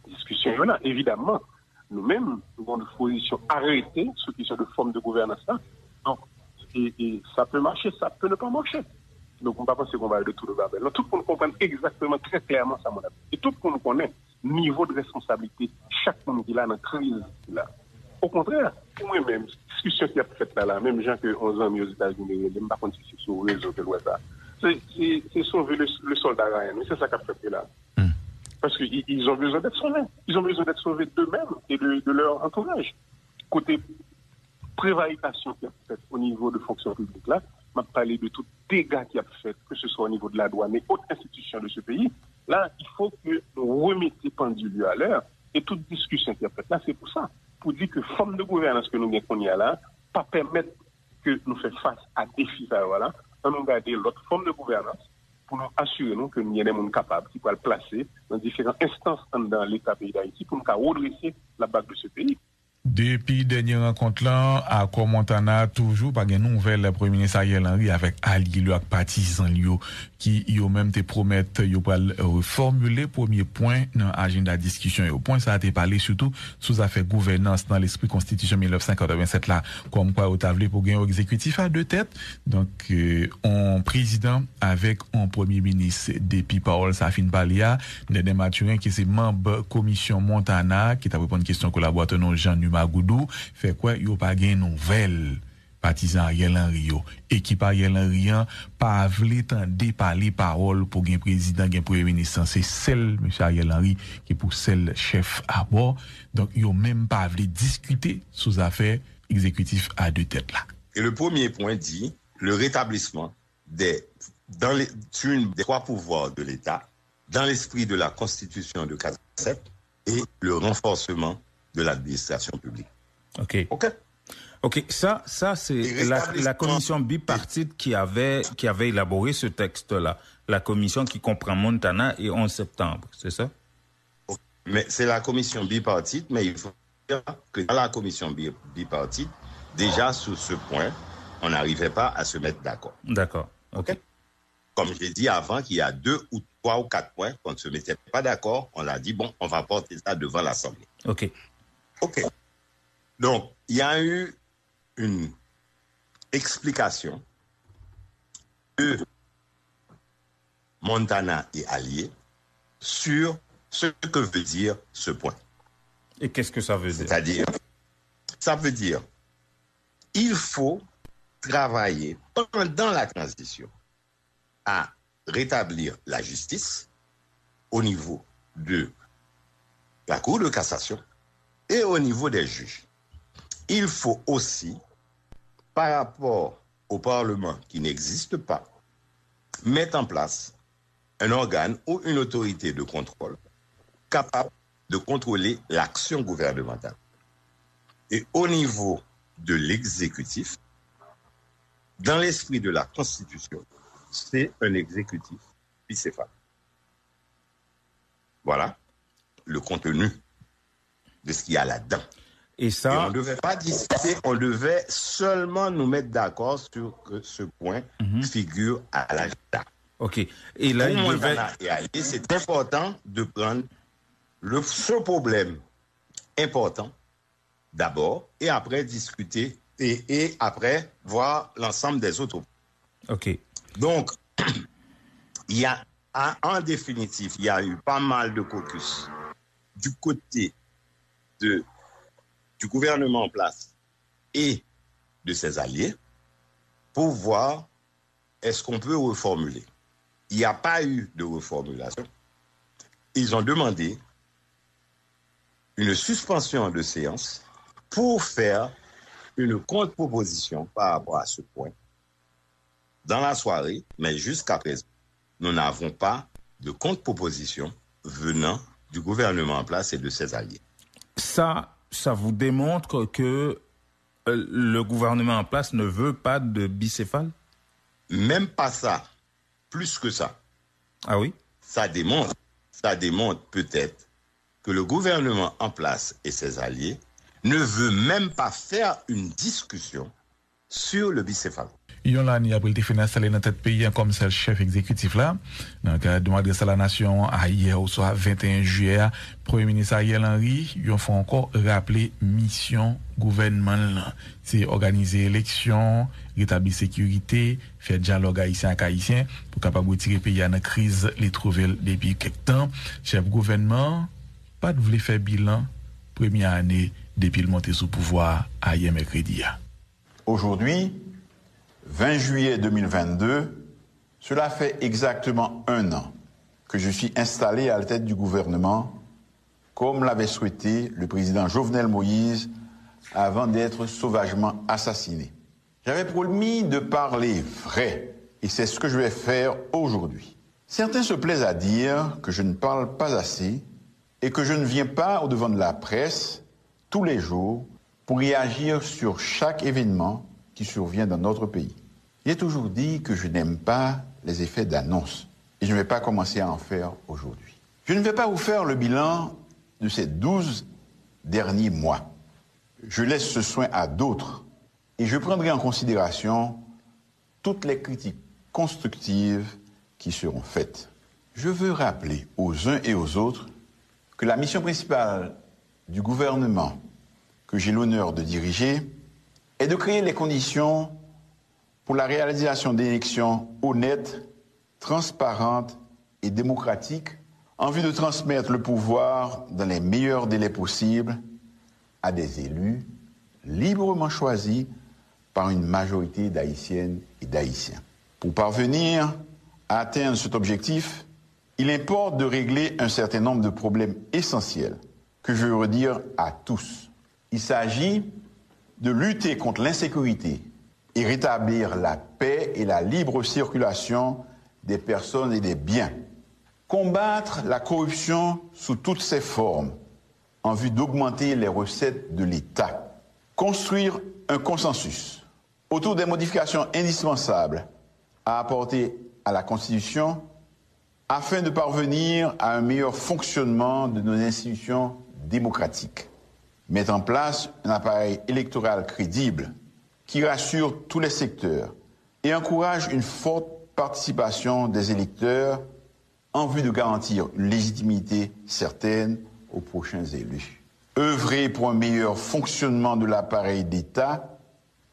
Speaker 14: Discussion là, évidemment. Nous-mêmes, nous avons une position arrêtée sur question de forme de gouvernance. Et, ça peut marcher, ça peut ne pas marcher. Donc, on ne va pas penser qu'on va aller de tout le Babel. tout le monde comprend exactement, très clairement ça, mon ami. Et tout le monde connaît le niveau de responsabilité, chaque monde qui est là dans la crise. Là. Au contraire, moi-même, discussion qui a fait là, là, même gens que 11 ans aux États-Unis, sais pas si c'est sur le réseau ça. C'est sauver le, le soldat Ryan. C'est ça qu'a fait là. Parce qu'ils ont besoin d'être sauvés. Ils ont besoin d'être sauvés d'eux-mêmes et de, leur entourage. Côté prévarication qui a fait au niveau de fonction publique là, m'a parlé de tout dégâts qui a fait, que ce soit au niveau de la douane et autres institutions de ce pays. Là, il faut que nous remettions pendule à l'heure et toute discussion qui a fait là, c'est pour ça. Pour dire que forme de gouvernance que nous avons qu'on y là, pas permettre que nous fassions face à défis, voilà, on nous garder l'autre forme de gouvernance pour nous assurer nous, que nous y des gens capables qui peuvent le placer dans différentes instances dans l'État pays d'Haïti pour nous redresser la base de ce pays.
Speaker 8: Depi denye renkont lan, akor Montana toujou pa gen nouvel Premier Ministre Ariel Henry avek Ali Lou ak patizan li yo ki yo menm te promet yo pral reformule premier point nan agenda diskisyon yo. Point sa a te pale soutou sou gouvernance nan l'esprit konstitisyon 1957 la kom kwa yo tavle pou gen yo ekzekwitif a de tet. Donk, on prezident avek on Premier Ministre depi Paol Safin Balia, Nede Maturin ki se memb komisyon Montana ki ta repon kistyon kolabote non jan nou Magoudou, fè kwen yo pa gen nouvel patizan Ariel Henry yo. Ekip Ariel Henry an, pa avle tan depale parol pou gen prezident, gen pre-ministan. Se sel M. Ariel Henry ki pou sel chef abor. Donk yo menm pa avle diskute sou zafè exekutif a de tèt la.
Speaker 16: Et le premier point dit, le rétablissement des trois pouvoirs de l'État dans l'esprit de la constitution de 47 et le renforcement de l'administration publique.
Speaker 17: Ok.
Speaker 16: Ok.
Speaker 17: Ok, ça, ça c'est la, la, commission bipartite qui avait, qui avait élaboré ce texte-là. La commission qui comprend Montana et 11 septembre, c'est ça?
Speaker 16: Mais c'est la commission bipartite, mais il faut dire que dans la commission bipartite, déjà sur ce point, on n'arrivait pas à se mettre d'accord.
Speaker 17: D'accord.
Speaker 16: Ok. Comme j'ai dit avant, qu'il y a deux ou trois ou quatre points qu'on ne se mettait pas d'accord, on a dit, bon, on va porter ça devant l'Assemblée.
Speaker 17: Ok.
Speaker 16: Ok. Donc, il y a eu une explication de Montana et Allier sur ce que veut dire ce point.
Speaker 17: Et qu'est-ce que ça veut dire?
Speaker 16: C'est-à-dire, ça veut dire, il faut travailler pendant la transition à rétablir la justice au niveau de la Cour de cassation et au niveau des juges. Il faut aussi, par rapport au Parlement qui n'existe pas, mettre en place un organe ou une autorité de contrôle capable de contrôler l'action gouvernementale. Et au niveau de l'exécutif, dans l'esprit de la Constitution, c'est un exécutif bicéphale. Voilà le contenu de ce qu'il y a là-dedans.
Speaker 17: Et ça.
Speaker 16: Et on ne devait pas discuter, on devait seulement nous mettre d'accord sur que ce point
Speaker 17: Mhm.
Speaker 16: figure à l'agenda.
Speaker 17: Ok. Et là,
Speaker 16: Pour
Speaker 17: il devait.
Speaker 16: C'est important de prendre le, ce problème important d'abord et après discuter et, et après voir l'ensemble des autres.
Speaker 17: Ok.
Speaker 16: Donc, il y a, en- en définitive, il y a eu pas mal de caucus du côté du gouvernement en place et de ses alliés pour voir est-ce qu'on peut reformuler. Il n'y a pas eu de reformulation. Ils ont demandé une suspension de séance pour faire une contre-proposition par rapport à ce point dans la soirée, mais jusqu'à présent, nous n'avons pas de contre-proposition venant du gouvernement en place et de ses alliés.
Speaker 17: Ça, ça vous démontre que euh, le gouvernement en place ne veut pas de bicéphale?
Speaker 16: Même pas ça, plus que ça.
Speaker 17: Ah oui?
Speaker 16: Ça démontre, ça démontre peut-être que le gouvernement en place et ses alliés ne veut même pas faire une discussion sur le bicéphale.
Speaker 8: Yon lan ni apre te fin installe nan tet peyi an kom sel chef ekzekutif la. Nan ka nou adrese la nasyon a ye ou so a 21 juye a, Premier Ministre Ariel Henry, yon fon ankor rappele misyon gouvenman lan. Se organize eleksyon, retabli sekurite, fe diyalog haisyen ak haisyen, pou kapab wetire peyi an a kriz li trouvel depi kek tan. Chef gouvenman, pat vle fe bilan, premye ane depi l monte sou pouvoi a ye mekredi.
Speaker 18: Aujourd'hui, 20 juillet 2022, cela fait exactement un an que je suis installé à la tête du gouvernement, comme l'avait souhaité le président Jovenel Moïse avant d'être sauvagement assassiné. J'avais promis de parler vrai, et c'est ce que je vais faire aujourd'hui. Certains se plaisent à dire que je ne parle pas assez et que je ne viens pas au devant de la presse tous les jours pour réagir sur chaque événement qui survient dans notre pays. J'ai toujours dit que je n'aime pas les effets d'annonce et je ne vais pas commencer à en faire aujourd'hui. Je ne vais pas vous faire le bilan de ces 12 derniers mois. Je laisse ce soin à d'autres et je prendrai en considération toutes les critiques constructives qui seront faites. Je veux rappeler aux uns et aux autres que la mission principale du gouvernement que j'ai l'honneur de diriger est de créer les conditions pour la réalisation d'élections honnêtes, transparentes et démocratiques en vue de transmettre le pouvoir dans les meilleurs délais possibles à des élus librement choisis par une majorité d'Haïtiennes et d'Haïtiens. Pour parvenir à atteindre cet objectif, il importe de régler un certain nombre de problèmes essentiels que je veux redire à tous. Il s'agit de lutter contre l'insécurité et rétablir la paix et la libre circulation des personnes et des biens. Combattre la corruption sous toutes ses formes en vue d'augmenter les recettes de l'État. Construire un consensus autour des modifications indispensables à apporter à la Constitution afin de parvenir à un meilleur fonctionnement de nos institutions démocratiques. Mettre en place un appareil électoral crédible qui rassure tous les secteurs et encourage une forte participation des électeurs en vue de garantir une légitimité certaine aux prochains élus. Œuvrer pour un meilleur fonctionnement de l'appareil d'État,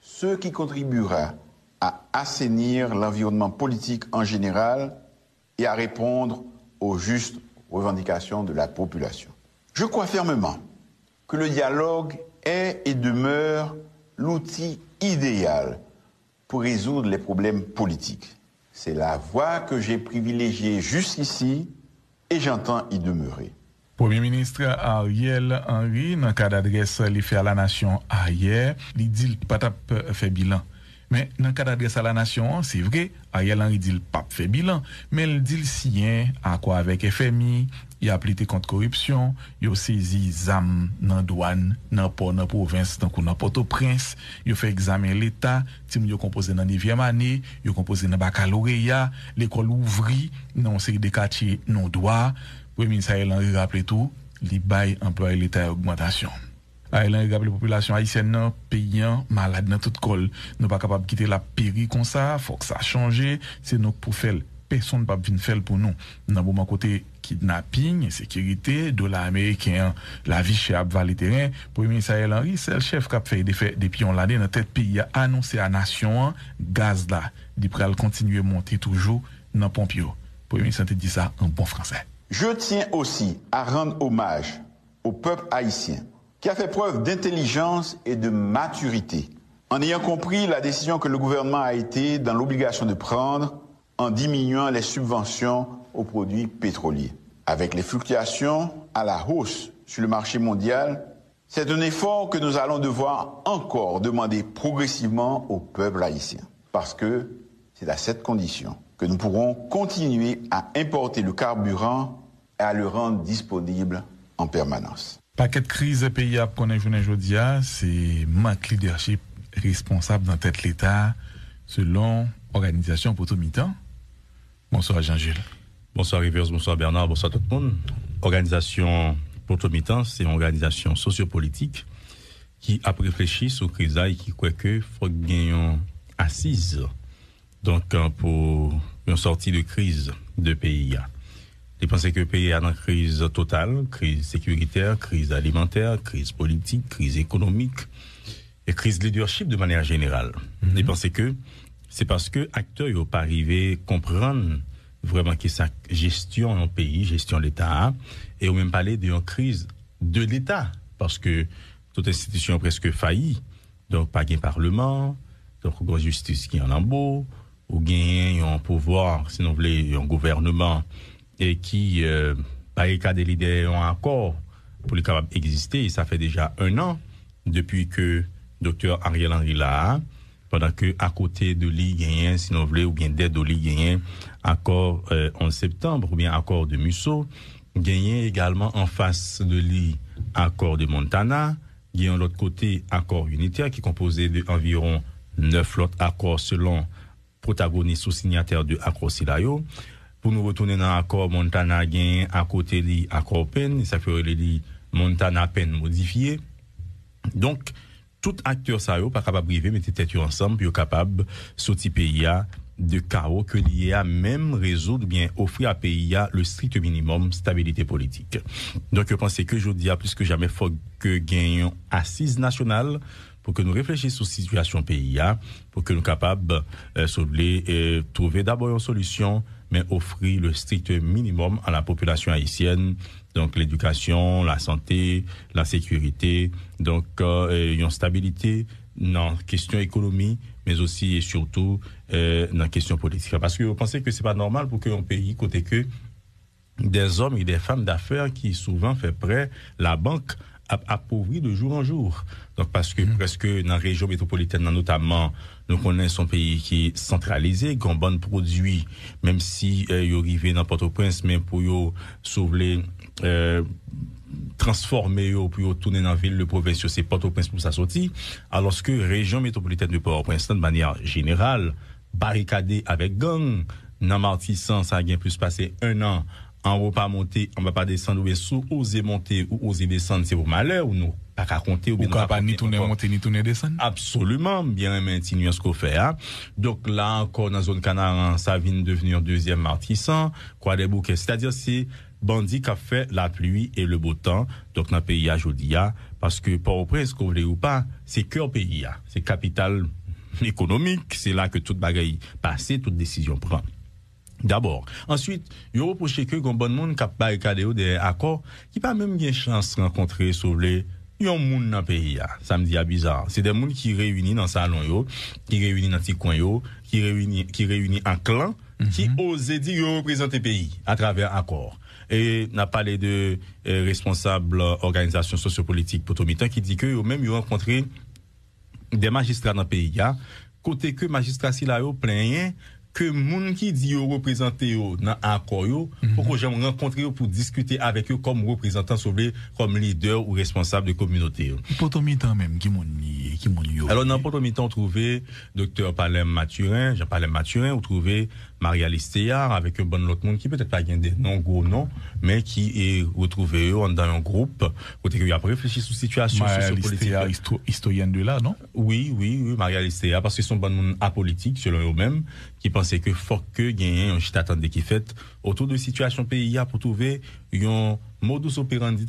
Speaker 18: ce qui contribuera à assainir l'environnement politique en général et à répondre aux justes revendications de la population. Je crois fermement que le dialogue est et demeure l'outil idéal pour résoudre les problèmes politiques. C'est la voie que j'ai privilégiée jusqu'ici et j'entends y demeurer.
Speaker 8: Premier ministre Ariel Henry, nan ka d'adresse li a la a yè, li dil patap fè bilan. Men nan ka d'adresse a la nasyon, se vre, Ariel Henry dil pap fè bilan, men li dil siyen akwa avèk FMI, y ap lite kont korupsyon, yo sezi zam nan douan, nan po, nan provins, nan kou nan Port-au-Prince, yo fe examen l'Etat, tim yo kompose nan 9e ane, yo kompose nan bakaloreya, l'ekol ouvri, nan seri de katye non doa, pou emin sa elan raple tou, li bay employe l'Etat augmentation. A elan regap le populasyon Haitien nan, peyan, malade nan tout kol. Nou pa kapab kite la peri kon sa, fok sa chanje, se nou pou fel. Person pa vin fel pou nou. Nan pou man kote kidnapping, sekirite, do la Ameriken, la vi che ap vali teren, pou emin sa el anri, sel chef kap fey depi yon lade, nan tet peyi a anonse a nasyon an, gaz la, di pre al kontinuye monte toujou nan pompyo. Pou emin sa te di sa an bon fransè.
Speaker 18: Je tiens aussi à rendre hommage au peuple haïtien qui a fait preuve d'intelligence et de maturité en ayant compris la décision que le gouvernement a été dans l'obligation de prendre en diminuant les subventions aux produits pétroliers. Avec les fluctuations à la hausse sur le marché mondial, c'est un effort que nous allons devoir encore demander progressivement au peuple haïtien. Parce que c'est à cette condition que nous pourrons continuer à importer le carburant et à le rendre disponible en permanence.
Speaker 8: Paquet de crise pays à connaître aujourd'hui, c'est manque leadership responsable dans tête l'État selon Organisation Potomitan. Bonsoir Jean-Jules.
Speaker 10: Bonsoir Rivers, bonsoir Bernard, bonsoir tout le monde. Organisation Potomitan, c'est une organisation sociopolitique qui a réfléchi sur crise et qui croit que faut gagner assise donc, euh, pour une sortie de crise de pays. Je pense que le pays est en crise totale, crise sécuritaire, crise alimentaire, crise politique, crise économique et crise leadership de manière générale? Je pense que c'est parce que acteurs n'ont pas arrivé à comprendre vraiment que sa gestion en pays, gestion de l'État, et au même parler d'une crise de l'État, parce que toute institution est presque faillie, donc pas de parlement, donc une justice qui en lambeau, ou gagne un pouvoir, si vous voulez, un gouvernement et qui euh, barricade l'idée en accord pour les capables d'exister. Ça fait déjà un an depuis que docteur Ariel Henry là, pendant que à côté de lui gagne, si vous voulez, ou bien d'aide de gagne, accord euh, en septembre, ou bien accord de Musso, gagne également en face de lui accord de Montana, gagne l'autre côté accord unitaire qui est composé d'environ neuf autres accords selon protagoniste ou signataire de accord Silayo. Pour nous retourner dans l'accord Montana gain à côté de l'accord PEN, ça fait Montana PEN modifié. Donc, tout acteur ça yo pas capable privé mettre ensemble puis capable sortir pays de chaos que lié à même résoudre bien offrir à pays le strict minimum stabilité politique. Donc je pense que je dis à plus que jamais faut que gagnons assise nationale pour que nous réfléchissions sur la situation pays pour que nous capables euh, et trouver d'abord une solution mais offrir le strict minimum à la population haïtienne donc l'éducation, la santé, la sécurité, donc euh, une stabilité dans la question économie, mais aussi et surtout euh, dans la question politique. Parce que vous pensez que c'est pas normal pour qu'un pays côté que des hommes et des femmes d'affaires qui souvent fait prêt la banque appauvrie de jour en jour. Donc parce que presque dans la région métropolitaine notamment, nous connaissons un pays qui est centralisé, qui a un bon produit, même si euh, il arrivé dans Port-au-Prince, mais pour y sauver euh, transformer ou puis tourner dans la ville, le province, c'est Port-au-Prince pour sa sortie, alors que région métropolitaine de Port-au-Prince, de manière générale, barricadée avec gang, dans Martissan, ça a bien plus passé un an, en haut pas monter, on va pas descendre, ou sous, oser monter ou oser descendre, c'est pour malheur, ou nous, pas qu'à compter, ou bien
Speaker 8: pas, pas ni tourner monter, ni tourner descendre?
Speaker 10: Absolument, bien maintenir ce qu'on fait, hein. Donc là, encore, dans la zone Canaran, ça vient de devenir deuxième Martissan, quoi des bouquets. C'est-à-dire, c'est, bandit qui a fait la pluie et le beau temps, donc dans le pays Jodia, parce que Port-au-Prince, qu'on voulait ou pas, c'est cœur pays, c'est capitale économique, c'est là que toute bagaille passe, toute décision prend. D'abord. Ensuite, il reproché que un bon monde qui a barricadé des accords, qui pas même une chance de rencontrer sauver yon moun dans pays ça me dit bizarre. C'est des monde qui réunissent dans salon yo qui réunissent dans petit coin yo qui réunissent qui réunissent en clan qui osent dire le pays à travers accord et n'a parlé de euh, responsable organisation sociopolitique Potomitan qui dit que eux même ils rencontré des magistrats dans le pays côté que magistrats si là plein que moun qui dit yo représenter yo dans accord yo pour que j'aime rencontrer yo pour discuter avec eux comme représentants sauvé comme leader ou responsable de communauté
Speaker 8: Potomitan même qui moun qui moun yo
Speaker 10: alors dans Potomitan on trouvait docteur Palem Mathurin Jean Palem Mathurin on trouvait Maria Listéard avec un bon autre monde qui peut-être pas gagne des noms gros noms mais qui est retrouvé dans un groupe. Côté qu'il a réfléchi sur situation
Speaker 8: Maria Listéard historienne de là non?
Speaker 10: Oui oui oui Maria Listéard parce que sont bon monde apolitique selon eux-mêmes qui pensaient que faut que gagne un chit attendé qui fait autour de situation pays pour trouver un modus operandi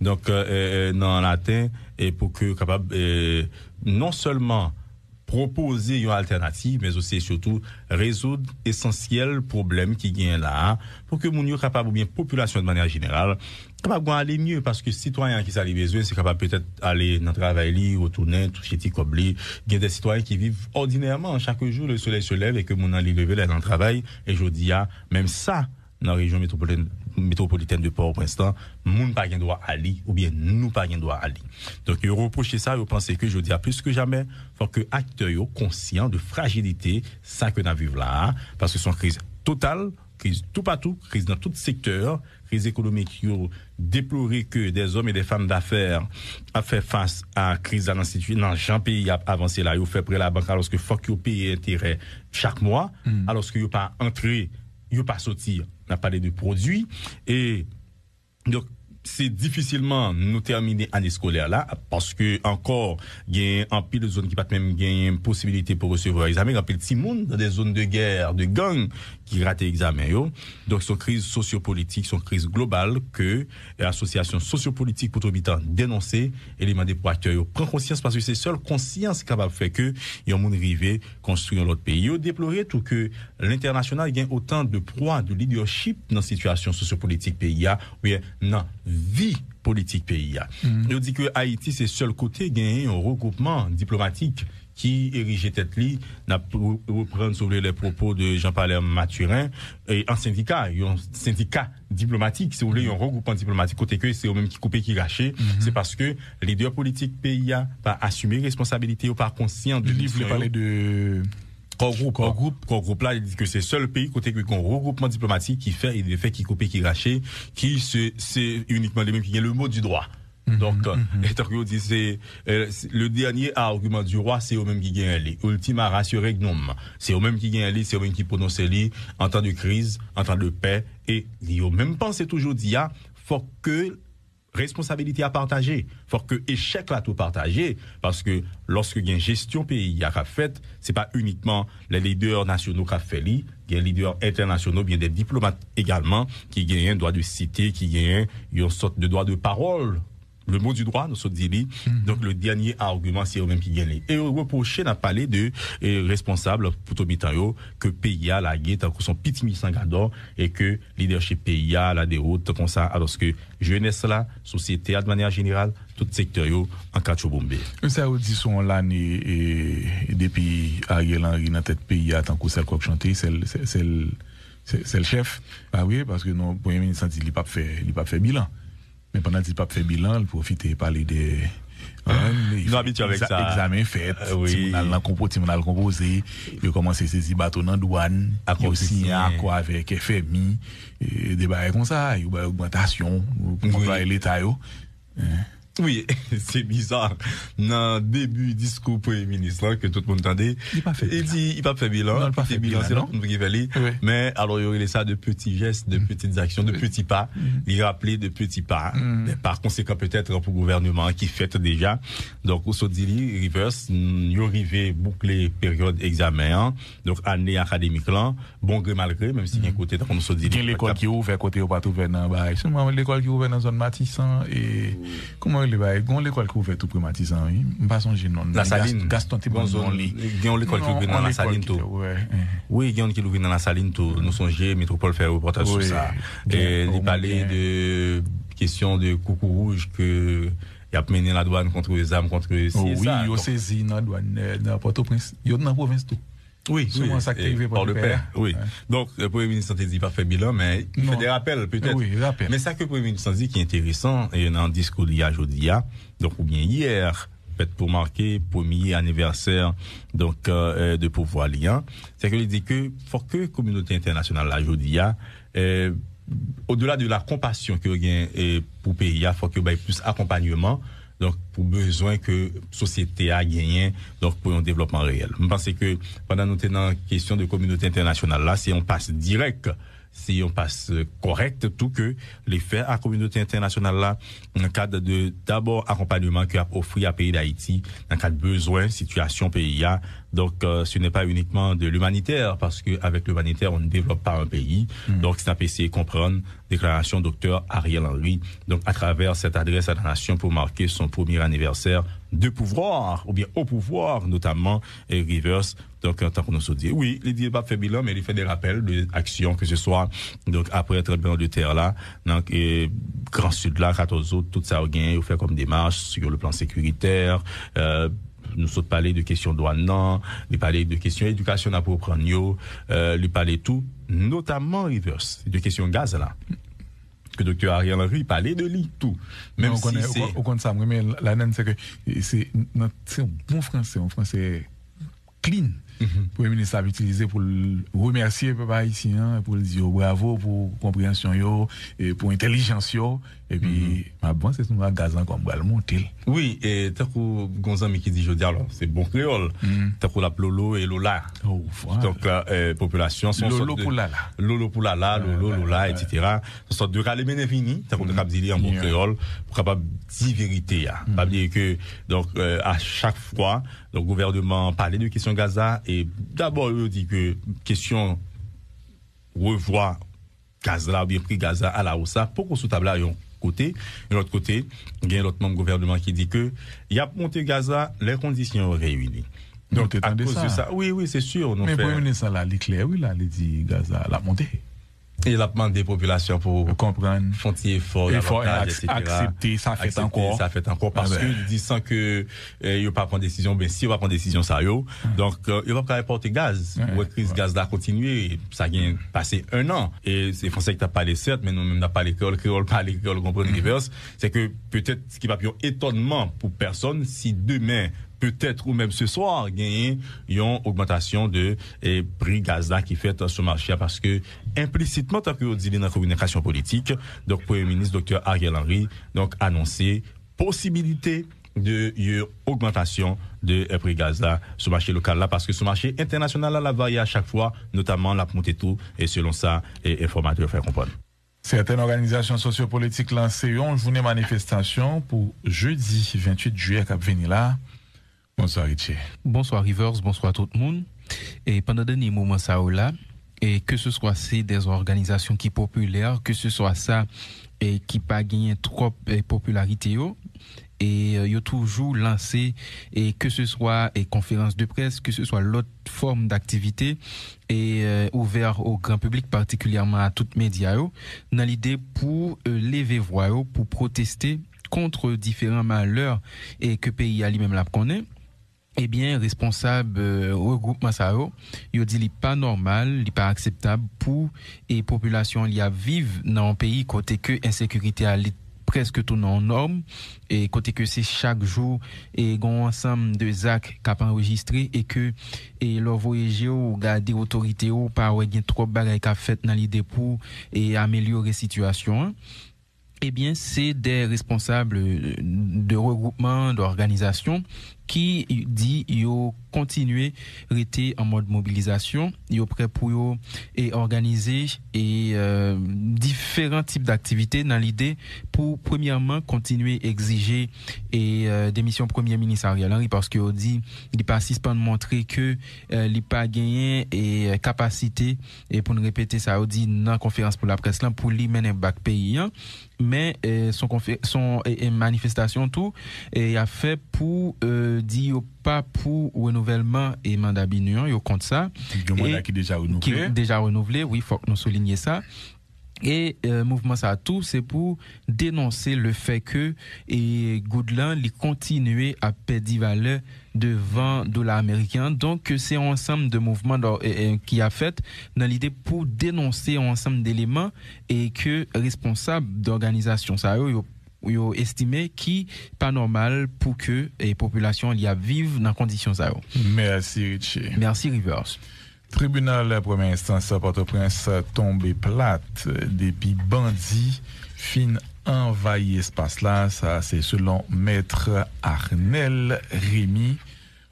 Speaker 10: donc euh, dans latin et pour que capable euh, non seulement proposer une alternative, mais aussi surtout résoudre essentiels problèmes qui viennent là, pour que mon capable ou bien population de manière générale capable aller mieux parce que citoyen qui s'allie besoin c'est capable peut-être aller dans le travail retourner tout chez comme il y a des citoyens qui vivent ordinairement chaque jour le soleil se lève et que mon aller lever dans le travail. Et je dis même ça dans la région métropolitaine métropolitaine de Port-au-Prince, moun pas gen droit aller, ou bien nous pas gen droit aller. Donc, ils reproché ça, ils pensaient que je dis plus que jamais, faut que acteurs yo conscients de fragilité, ça que nous vivons là, parce que c'est une crise totale, crise tout partout, crise dans tout secteur, crise économique déploré que des hommes et des femmes d'affaires a fait face à crise dans l'institut, dans un pays avancé là, ils fait près la banque alors que faut qu'ils payent intérêt chaque mois, alors qu'ils pas entré, ils pas sorti on a parlé de produits. Et donc c'est difficilement nous terminer année scolaire là parce que encore il y a un pile de zones qui pas même une possibilité pour recevoir examen un pile petit monde dans des zones de guerre de gang qui ratent l'examen donc c'est une crise sociopolitique une crise globale que l'association sociopolitique pour habitant dénoncer et demander pour acteurs prend conscience parce que c'est seule conscience capable de faire que y a monde rivé construire l'autre pays yo déplorer tout que l'international gagne autant de proie de leadership dans la situation sociopolitique pays ou bien non vie politique pays. Mm -hmm. dit que Haïti, c'est seul côté gagner un regroupement diplomatique qui érigeait tête li, n'a reprendre sur les propos de Jean-Paul Mathurin, et un syndicat, un syndicat diplomatique, si vous voulez, un regroupement diplomatique, côté que c'est eux même qui coupé, qui gâché, mm -hmm. c'est parce que les leader politique pays a pas assumé responsabilité ou pas conscient de
Speaker 8: Il voulait parler de
Speaker 10: Corps groupe, corps groupe, corps groupe là, il dit que c'est seul pays côté que un regroupement diplomatique qui fait, il fait qui couper, qui raché, qui c'est uniquement les mêmes qui ont le mot du droit. Donc, mm -hmm. dit c'est euh, le dernier argument du roi, c'est eux même qui gagnent les. Ultima ratio regnum, c'est eux même qui gagnent les, c'est eux même qui prononcent les en temps de crise, en temps de paix, et ils ont même pensé toujours dire, faut que responsabilité à partager. Faut que échec là tout partager parce que lorsque il y a une gestion pays à fait, c'est pas uniquement les leaders nationaux qui fait il y a des leaders internationaux, bien des diplomates également qui gagnent un droit de cité, qui gagnent une sorte de droit de parole le mot du droit, nous sommes dit. Donc, le dernier argument, c'est eux-mêmes qui gagnent. Et reprocher n'a parlé de euh, responsable pour Tomitayo que PIA la guette, que son petit sangador et que leadership PIA la des routes comme ça, alors que jeunesse là, société de manière générale, tout secteur en cacho bombé.
Speaker 8: Ça vous dit son l'année et depuis Ariel Henry dans tête PIA tant que celle qu'on chanté, c'est c'est le chef. Ah oui, parce que non, premier ministre, il n'a pas fait, il pas fait bilan. Mais pendant qu'il pas fait bilan, il profite de parler de.
Speaker 10: Nous habitués avec ça.
Speaker 8: Examen fait. Si on a le composé, on a le composé. Il commence à saisir bateau dans douane. Il aussi un accord avec FMI. Des barres comme ça. Il y a une augmentation. Pour l'État.
Speaker 10: Oui, c'est bizarre. Dans le début du discours Premier ministre, que tout le monde entendait,
Speaker 8: il pas fait
Speaker 10: il dit, il pas fait bilan.
Speaker 8: Non, il pas fait bilan,
Speaker 10: c'est non? Oui. Mais alors, il y aurait ça de petits gestes, de petites actions, de petits pas. Il rappelait de petits pas. Mais par conséquent, peut-être pour le gouvernement qui fait déjà. Donc, au Sodili, Reverse, il arrivé boucler période examen. Donc, année académique là. Bon gré mal gré, même si il y a un côté, comme Sodili.
Speaker 8: Il y a l'école qui ouvre, côté ou pas ouvert dans, bah, l'école qui ouvert dans zone Matissan et, comment mwen li bay, goun l'ekol ki ouve tout primatizan, mpa son jenon.
Speaker 10: La saline.
Speaker 8: Gaston te bon zon li.
Speaker 10: Goun l'ekol ki ouve nan la saline tou. Oui, goun ki ouve nan la saline tou. Nou sonje, Metropole fè reportaj sou sa. Li pale de kesyon de koukou rouge ke ap menen la douane kontre zam, kontre si sa.
Speaker 8: Oui, yo sezi nan douane, nan Port-au-Prince, yo nan province tou.
Speaker 10: Oui,
Speaker 8: ça qui
Speaker 10: par le père. Oui. Donc, le Premier ministre a dit pas fait bilan, mais il fait des rappels, peut-être.
Speaker 8: Oui, rappels.
Speaker 10: Mais ça que le Premier ministre a dit qui est intéressant, et dans un discours d'hier, aujourd'hui, donc, ou bien hier, peut-être pour marquer premier anniversaire, donc, euh, de pouvoir lien, c'est qu'il dit que, faut que la communauté internationale, là, aujourd'hui, euh, au-delà de la compassion qu'il y a pour le pays, il faut qu'il y ait plus accompagnement, donc pour besoin que société a gagné donc pour un développement réel. Je pense que pendant nous tenons question de communauté internationale là, si on passe direct si on passe correct, tout que les faits à communauté internationale là, dans le cadre de d'abord accompagnement qui a offert à pays d'Haïti, dans le cadre de besoin, situation pays. Donc, euh, ce n'est pas uniquement de l'humanitaire, parce que avec l'humanitaire, on ne développe pas un pays. Donc, c'est un PC comprendre déclaration docteur Ariel Henry. Donc, à travers cette adresse à la nation pour marquer son premier anniversaire de pouvoir, ou bien au pouvoir, notamment, et Rivers, donc, en tant qu'on nous dit, oui, il dit pas fait bilan, mais il fait des rappels d'actions, que ce soit, donc, après être bien de terre là, donc, et Grand Sud là, 14 autres, tout ça, il fait comme démarche sur le plan sécuritaire, euh, nous sommes parlé de questions douanes, nous parlé de questions éducation à pour prendre, euh, lui parler tout, notamment reverse, de questions gaz là que docteur Ariel Henry parlait de lui, tout. Même
Speaker 8: on
Speaker 10: si
Speaker 8: connaît,
Speaker 10: c'est...
Speaker 8: connaît ça, mais la c'est que c'est un bon français, un français clean. Le Premier ministre a utilisé pour remercier le peuple haïtien, pour le dire bravo pour compréhension yo, et pour intelligence yo. Et puis, ma bon, c'est nous gazan comme va le monter.
Speaker 10: Oui, et tant que Gonzami qui dit, je dis alors, c'est bon créole. Tant que la Lolo et Lola. Donc, la euh, population sont
Speaker 8: Lolo
Speaker 10: sorte
Speaker 8: pour Lala.
Speaker 10: Lolo pour Lala, Lolo, Lola, etc. Ce sont de râler fini, tant qu'on capable de dire en bon créole, pour capable dire vérité. Pas dire que, donc, euh, à chaque fois, le gouvernement parlait de question Gaza, et d'abord, eux dit que question revoir Gaza, ou bien pris Gaza à la Oussa, pour qu'on sous table côté. Et l'autre côté, il y a l'autre membre du gouvernement qui dit que, il y a monté Gaza, les conditions réunies. Donc, à cause
Speaker 8: ça.
Speaker 10: de ça, oui, oui, c'est sûr.
Speaker 8: Mais Premier ministre, là, il est clair, oui, là, il dit Gaza, la montée.
Speaker 10: Et la demande des populations pour
Speaker 8: comprendre,
Speaker 10: font effort,
Speaker 8: Effort accepter, ça fait encore.
Speaker 10: Ça fait encore. Parce
Speaker 8: Ah ben.
Speaker 10: que disant que euh, il pas prendre décision, ben si on va prendre décision ça yo, donc euh, il va pas apporter gaz. Ouais, crise gaz là continuer, ça vient passer un an. Et c'est français qui t'a parlé certes, mais nous même n'a pas l'école, créole pas l'école, comprendre reverse, c'est que peut-être ce qui va plus étonnement pour personne si demain peut-être ou même ce soir gagner une augmentation de eh, prix gaz qui fait sur le marché parce que implicitement tant que vous dit dans la communication politique donc premier ministre docteur Ariel Henry donc annoncé possibilité de augmentation de eh, prix gaz là sur le marché local là parce que le marché international là la varie à chaque fois notamment la montée tout et selon ça et informateur faire comprendre.
Speaker 8: Certaines organisations sociopolitiques lancées une journée manifestation pour jeudi 28 juillet à venir. Bonsoir Richie.
Speaker 12: Bonsoir Rivers, bonsoir tout le monde. Et pendant dernier moment ça là, et que ce soit des organisations qui populaires, que ce soit ça et qui pas gagné trop de popularité et euh, y a toujours lancé et que ce soit et conférence de presse que ce soit l'autre forme d'activité et euh, ouvert au grand public particulièrement à toutes médias dans l'idée pour euh, lever voix pour protester contre différents malheurs et que pays a lui-même la connaît eh bien, responsable euh, regroupement ça, il dit n'est pas normal, n'est pas acceptable pour les populations qui vivent dans un pays côté que insécurité a presque tout non norme et côté que c'est chaque jour et un ensemble de actes qu'a enregistré et que et leur voyager ou garder autorité ou pas ouais trop bagages qu'a fait dans l'idée pour et améliorer situation hein. Eh bien, c'est des responsables de regroupement, d'organisation qui dit yo continuer rester en mode mobilisation, yo prêt pour et organiser et euh, différents types d'activités dans l'idée pour premièrement continuer exiger et euh, démission premier ministre Ariel Henry parce que dit il pas de montrer que euh, il pas gagné et euh, capacité et pour nous répéter ça dit dans conférence pour la presse là pour lui mener back pays hein. Mais euh, son, son manifestation tout et a fait pour euh, dire pas pour renouvellement et mandat binion yo compte ça
Speaker 8: mandat qui déjà renouvelé
Speaker 12: qui déjà renouvelé. oui faut que nous souligner ça et euh, mouvement ça tout c'est pour dénoncer le fait que et Goodland il continue à perdre valeur devant dollar américain. Donc c'est un ensemble de mouvements qui a fait dans l'idée pour dénoncer un ensemble d'éléments et que responsable d'organisation ça yo yo estimé qui pas normal pour que les populations y a vivent dans conditions ça.
Speaker 8: Merci Richie.
Speaker 12: Merci Rivers.
Speaker 8: Tribunal première instance Port-au-Prince tombé plate depuis bandits fin envahi espace là ça c'est selon maître Arnel Rémy.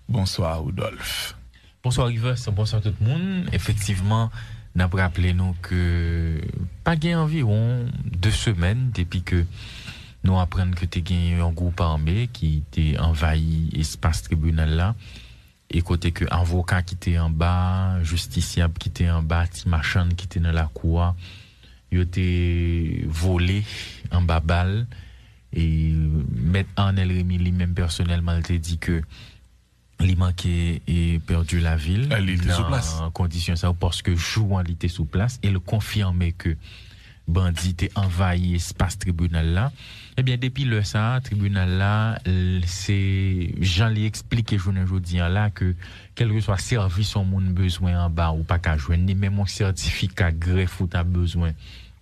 Speaker 8: Bonsoir Rudolph.
Speaker 13: Bonsoir Rivers, bonsoir tout le monde. Effectivement, n'a rappelé nous que pas gain environ deux semaines depuis que nous apprenons que tu as un groupe armé qui était envahi l'espace tribunal là. Et côté que avocat qui était en bas, justiciable qui était en bas, machin qui était dans la cour, il était volé en bas balle. Et maître Arnel Rémy lui-même personnellement il dit que il manquait et perdu la ville.
Speaker 8: Elle était sous place.
Speaker 13: En condition ça, parce que jouant il était sous place. Et le confirmait que bandit était envahi espace tribunal là. Eh bien, depuis le ça, tribunal là, c'est, Jean lui expliqué aujourd'hui là que, quel que soit service on monde besoin en bas ou pas qu'à joindre, ni même un certificat greffe ou t'as besoin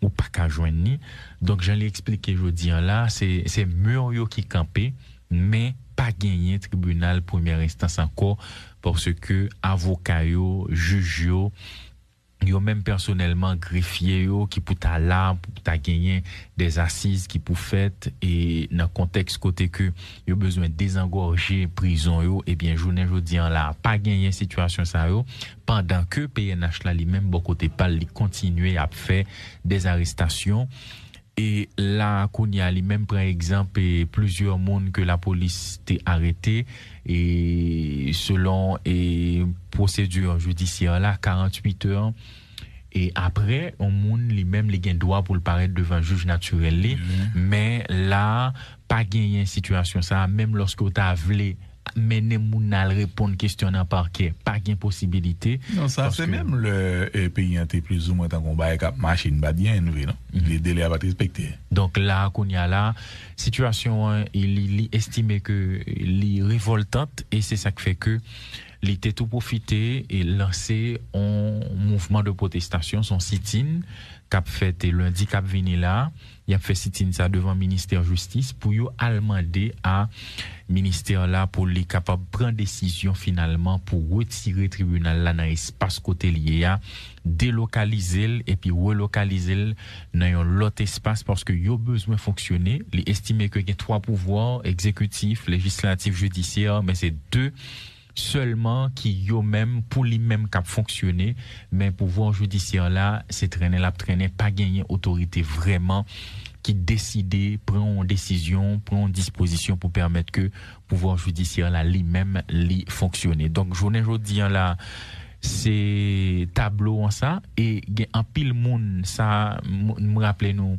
Speaker 13: ou pas qu'à joindre ni. Donc, Jean lui expliqué aujourd'hui là, c'est, c'est mur qui campé, mais pas gagné tribunal première instance encore parce que avocat yo, juge yo menm personelman grefye yo ki pou ta la, pou ta genyen des assises ki pou fet e nan konteks kote ke yo bezwen dezangorje prison yo ebyen jounen jodi an la pa genyen situasyon sa yo pandan ke PNH la li menm bo kote pal li kontinue ap fe des arrestasyon e la konya li menm pre ekzamp e plezyor moun ke la polis te arete et selon et procédure judiciaire là, 48 heures. Et après, on monde lui-même les gain droit pour le paraître devant un juge naturel. Mais là, pas gagner situation ça, même lorsque tu as voulu mener moun al répondre question dans parquet pas gain possibilité.
Speaker 8: Non ça c'est même le eh, pays était plus ou moins qu'on bail cap machine pas bien non? Les délais pas respecter.
Speaker 13: Donc là qu'on y a là situation hein, il, il estimé que il révoltante et c'est ça qui fait que il était tout profité et lancé un mouvement de protestation son sit-in cap fait lundi cap vini là il a fait sit-in ça devant ministère justice pour yo demander à ministère là pour les capable prendre décision finalement pour retirer tribunal là dans espace côté lié à délocaliser et puis relocaliser dans un autre espace parce que yo besoin fonctionner les estimer que y a trois pouvoirs exécutif législatif judiciaire mais c'est deux seulement qui yo même pour lui même cap fonctionner mais pouvoir judiciaire là c'est traîner la traîner pas gagner autorité vraiment qui décide prend une décision prend une disposition pour permettre que pouvoir judiciaire là lui-même lui fonctionner. Donc journée aujourd'hui là c'est tableau en ça et en pile monde ça me rappelez nous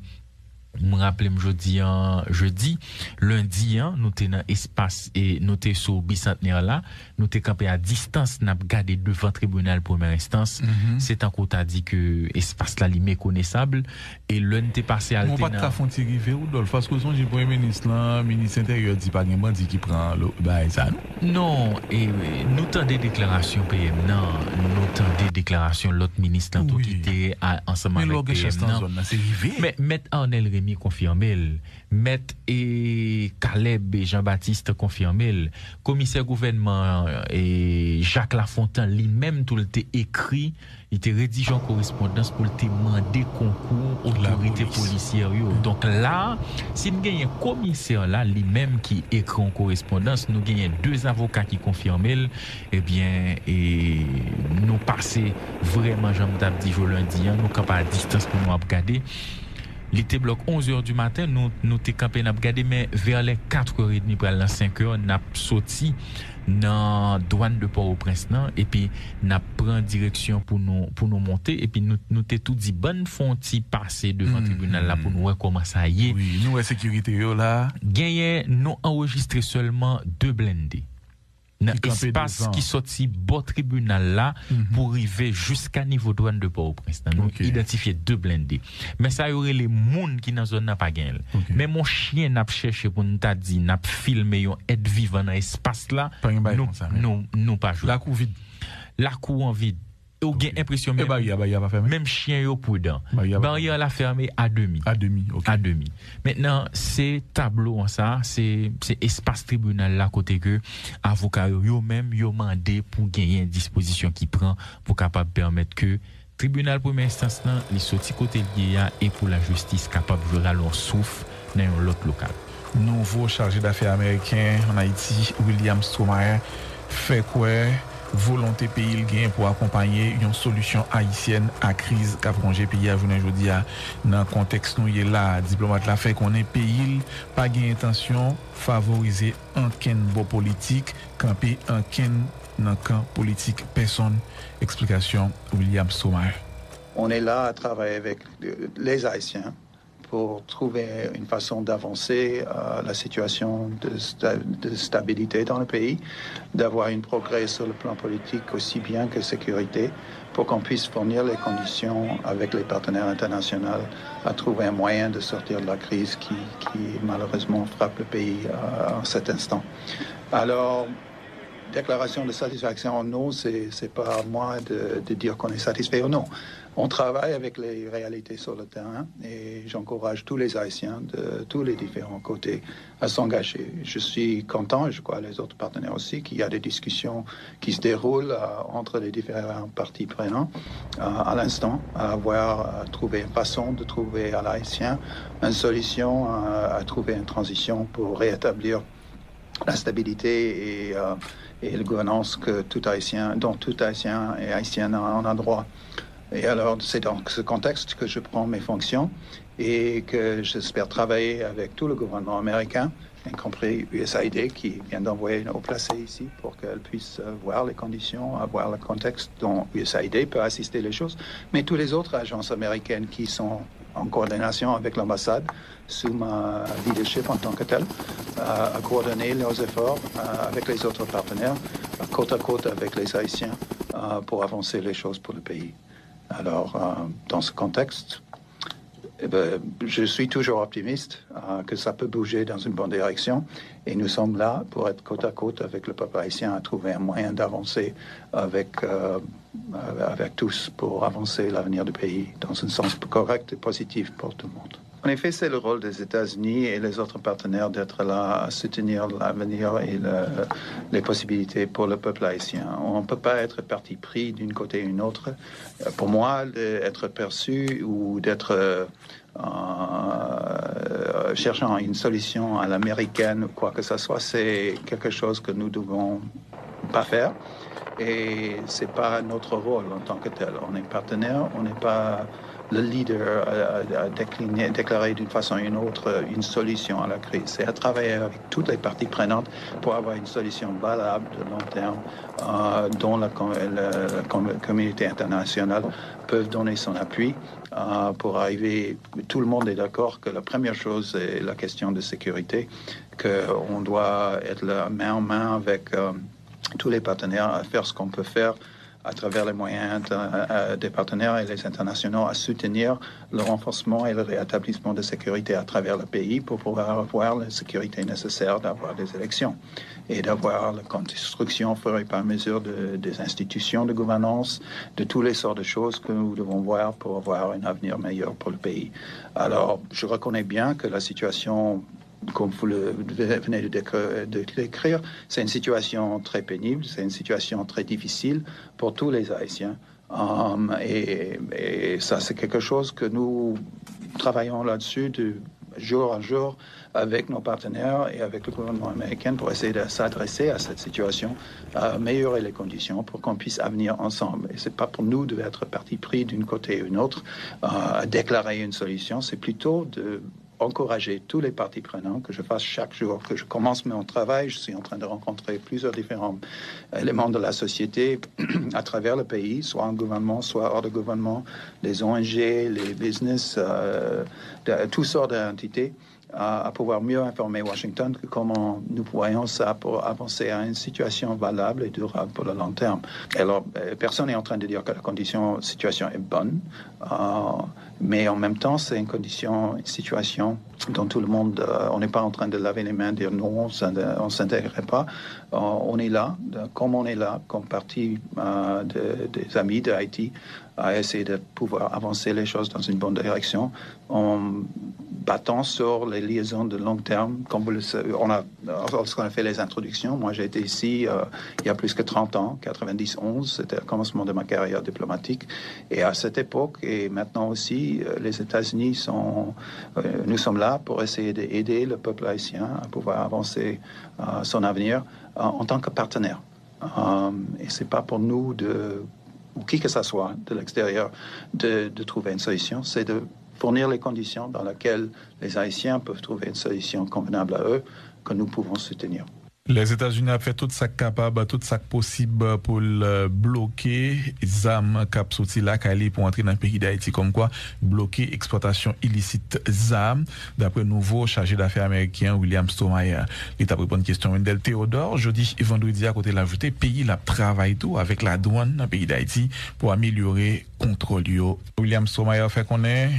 Speaker 13: m rappele m jodi an, jodi, lundi an, nou te nan espas, e nou te sou bicentenaire la, nou te kampe a distans, nap gade devan tribunal premier instance,
Speaker 8: mm
Speaker 13: -hmm. se tanko ta di ke espas la li mekonesable, e lun te pase al
Speaker 8: te nan... Mwen pat ta fonte rive ou dol, fasko son jè premier ministre lan, ministre intérieur di pa gen bandi ki pran lo, ba e sa nou?
Speaker 13: Non, e, e nou tan de deklarasyon PM nan, nou tan de deklarasyon lot ministre lan, oui. tout ki te anseman le
Speaker 8: PM
Speaker 13: nan.
Speaker 8: Men
Speaker 13: lò
Speaker 8: gen chestan
Speaker 13: zon
Speaker 8: nan, se rive? Men
Speaker 13: met an el remi, Rémy confirmé. Maître et Caleb et Jean-Baptiste confirmé, commissaire gouvernement euh, et Jacques Lafontaine lui-même tout le écrit, il était rédigé en correspondance pour le demander concours autorité policière. Donc là, si nous gagnons un commissaire là lui-même qui écrit en correspondance, nous gagnons deux avocats qui confirment, eh bien, et nous passer vraiment, j'en dit jour lundi, hein, nous capables à distance pour nous regarder. li te blok 11 or du maten, nou, nou te kampen ap gade, men ver le 4 or et demi pral nan 5 or, nap soti nan douane de Port-au-Prince nan, epi nap pran direksyon pou nou, pou nou monte, epi nou, nou te tout di ban fon ti pase devan mm, tribunal la pou nou wè koman sa ye.
Speaker 8: Oui, nou wè sekirite yo la.
Speaker 13: Genye nou enregistre seulement 2 blendé. Dans
Speaker 8: Qui campait
Speaker 13: espace
Speaker 8: devant.
Speaker 13: qui sorti bon tribunal là pour arriver jusqu'à niveau douane de Port-au-Prince. Nous
Speaker 8: Ok.
Speaker 13: identifié deux blindés. Mais ça y aurait les moun qui dans zone n'a pas gagné. Mais mon chien n'a cherché pour nous t'a dit n'a filmé yon être vivant dans espace là. Nous nous nous pas joué.
Speaker 8: La cour vide.
Speaker 13: La cour en vide. Ou gen impression
Speaker 8: barrière, barrière pas fermé.
Speaker 13: même chien yo prudent.
Speaker 8: Barrière pas
Speaker 13: Barrière la fermée à demi.
Speaker 8: À demi, ok.
Speaker 13: À demi. Maintenant, c'est tableau en ça, c'est c'est espace tribunal là côté que avocat yo, même yo mandé pour gagner une disposition qui prend pour capable permettre que tribunal première instance là, les sorti côté lié et pour la justice capable de long souffle dans un autre local.
Speaker 8: Nouveau chargé d'affaires américain en Haïti, William Stromae, fait quoi? Volonté pays gain pour accompagner une solution haïtienne à crise qu'a prongé pays à journée aujourd'hui dans contexte nous est là. Diplomate la fait qu'on est pays pas gain intention favoriser aucun bon politique camper aucun dans camp politique. Personne. Explication William Stromae
Speaker 19: On est là à travailler avec les Haïtiens pour trouver une façon d'avancer euh, la situation de, sta- de stabilité dans le pays, d'avoir un progrès sur le plan politique aussi bien que sécurité, pour qu'on puisse fournir les conditions avec les partenaires internationaux à trouver un moyen de sortir de la crise qui, malheureusement frappe le pays euh, en cet instant. Alors, déclaration de satisfaction, non, c'est pas à moi de dire qu'on est satisfait ou non. On travaille avec les réalités sur le terrain et j'encourage tous les Haïtiens de tous les différents côtés à s'engager. Je suis content, et je crois les autres partenaires aussi, qu'il y a des discussions qui se déroulent euh, entre les différents parties prenantes euh, à l'instant, à avoir à trouver une façon de trouver à l'Haïtien une solution, à, à trouver une transition pour rétablir la stabilité et, euh, et la gouvernance que tout haïtien, dont tout haïtien et haïtienne en a droit. Et alors, c'est dans ce contexte que je prends mes fonctions et que j'espère travailler avec tout le gouvernement américain, y compris USAID, qui vient d'envoyer une haut placée ici pour qu'elle puisse euh, voir les conditions, avoir le contexte dont USAID peut assister les choses, mais toutes les autres agences américaines qui sont en coordination avec l'ambassade, sous ma leadership en tant que tel, à, à coordonner leurs efforts euh, avec les autres partenaires, côte à côte avec les Haïtiens, euh, pour avancer les choses pour le pays. Alors, euh, dans ce contexte, eh ben, je suis toujours optimiste euh, que ça peut bouger dans une bonne direction et nous sommes là pour être côte à côte avec le peuple haïtien à trouver un moyen d'avancer avec, euh, avec tous pour avancer l'avenir du pays dans un sens correct et positif pour tout le monde. En effet, c'est le rôle des États-Unis et les autres partenaires d'être là à soutenir l'avenir et le- les possibilités pour le peuple haïtien. On ne peut pas être parti pris d'une côté ou une autre. Pour moi, être perçu ou d'être euh, euh, cherchant une solution à l'américaine ou quoi que ce soit, c'est quelque chose que nous devons pas faire. Et c'est pas notre rôle en tant que tel. On est partenaire, on n'est pas le leader a, décliné, déclaré d'une façon ou d'une autre une solution à la crise. C'est à travailler avec toutes les parties prenantes pour avoir une solution valable de long terme euh, dont la, communauté internationale peut donner son appui euh, pour arriver. Tout le monde est d'accord que la première chose est la question de sécurité, qu'on doit être main en main avec euh, tous les partenaires à faire ce qu'on peut faire à travers les moyens euh, euh, des partenaires et les internationaux à soutenir le renforcement et le rétablissement de sécurité à travers le pays pour pouvoir avoir la sécurité nécessaire d'avoir des élections et d'avoir la construction et à mesure de, des institutions de gouvernance, de tous les sortes de choses que nous devons voir pour avoir un avenir meilleur pour le pays. Alors, je reconnais bien que la situation comme vous le venez de décrire, c'est une situation très pénible, c'est une situation très difficile pour tous les Haïtiens. Um, et, ça, c'est quelque chose que nous travaillons là-dessus de jour en jour avec nos partenaires et avec le gouvernement américain pour essayer de s'adresser à cette situation, améliorer les conditions pour qu'on puisse venir ensemble. Et c'est pas pour nous de être parti pris d'une côté ou d'une autre à déclarer une solution, c'est plutôt de encourager tous les parties prenantes, que je fasse chaque jour, que je commence mon travail. Je suis en train de rencontrer plusieurs différents éléments de la société à travers le pays, soit en gouvernement, soit hors de gouvernement, les ONG, les business, euh, toutes sortes d'entités à, pouvoir mieux informer Washington que comment nous voyons ça pour avancer à une situation valable et durable pour le long terme. Alors, euh, personne n'est en train de dire que la condition, situation est bonne, euh, mais en même temps, c'est une condition, situation dont tout le monde, euh, on n'est pas en train de laver les mains, dire non, on ne s'intégrerait pas. on est là, comme on est là, comme partie des amis d'Haïti, à essayer de pouvoir avancer les choses dans une bonne direction en battant sur les liaisons de long terme. Comme vous le savez, on a, lorsqu'on a fait les introductions, moi j'ai été ici euh, il y a plus que 30 ans, 90-11, c'était le commencement de ma carrière diplomatique. Et à cette époque, et maintenant aussi, euh, les États-Unis sont, euh, nous sommes là pour essayer d'aider le peuple haïtien à pouvoir avancer son avenir en tant que partenaire. et c'est pas pour nous de ou qui que ce soit de l'extérieur, de, trouver une solution, c'est de fournir les conditions dans lesquelles les Haïtiens peuvent trouver une solution convenable à eux que nous pouvons soutenir.
Speaker 8: Les États-Unis ont fait tout ça capable, tout ça possible pour bloquer les armes qui sont là, pour entrer dans le pays d'Haïti. Comme quoi, bloquer exploitation illicite armes. D'après nouveau chargé d'affaires américain William Stomayer. Il t'a répondu une question Wendell Théodore. Jeudi et vendredi, à côté de l'ajouté, pays la travaille tout avec la douane dans le pays d'Haïti pour améliorer contrôle. William Stomayer fait qu'on est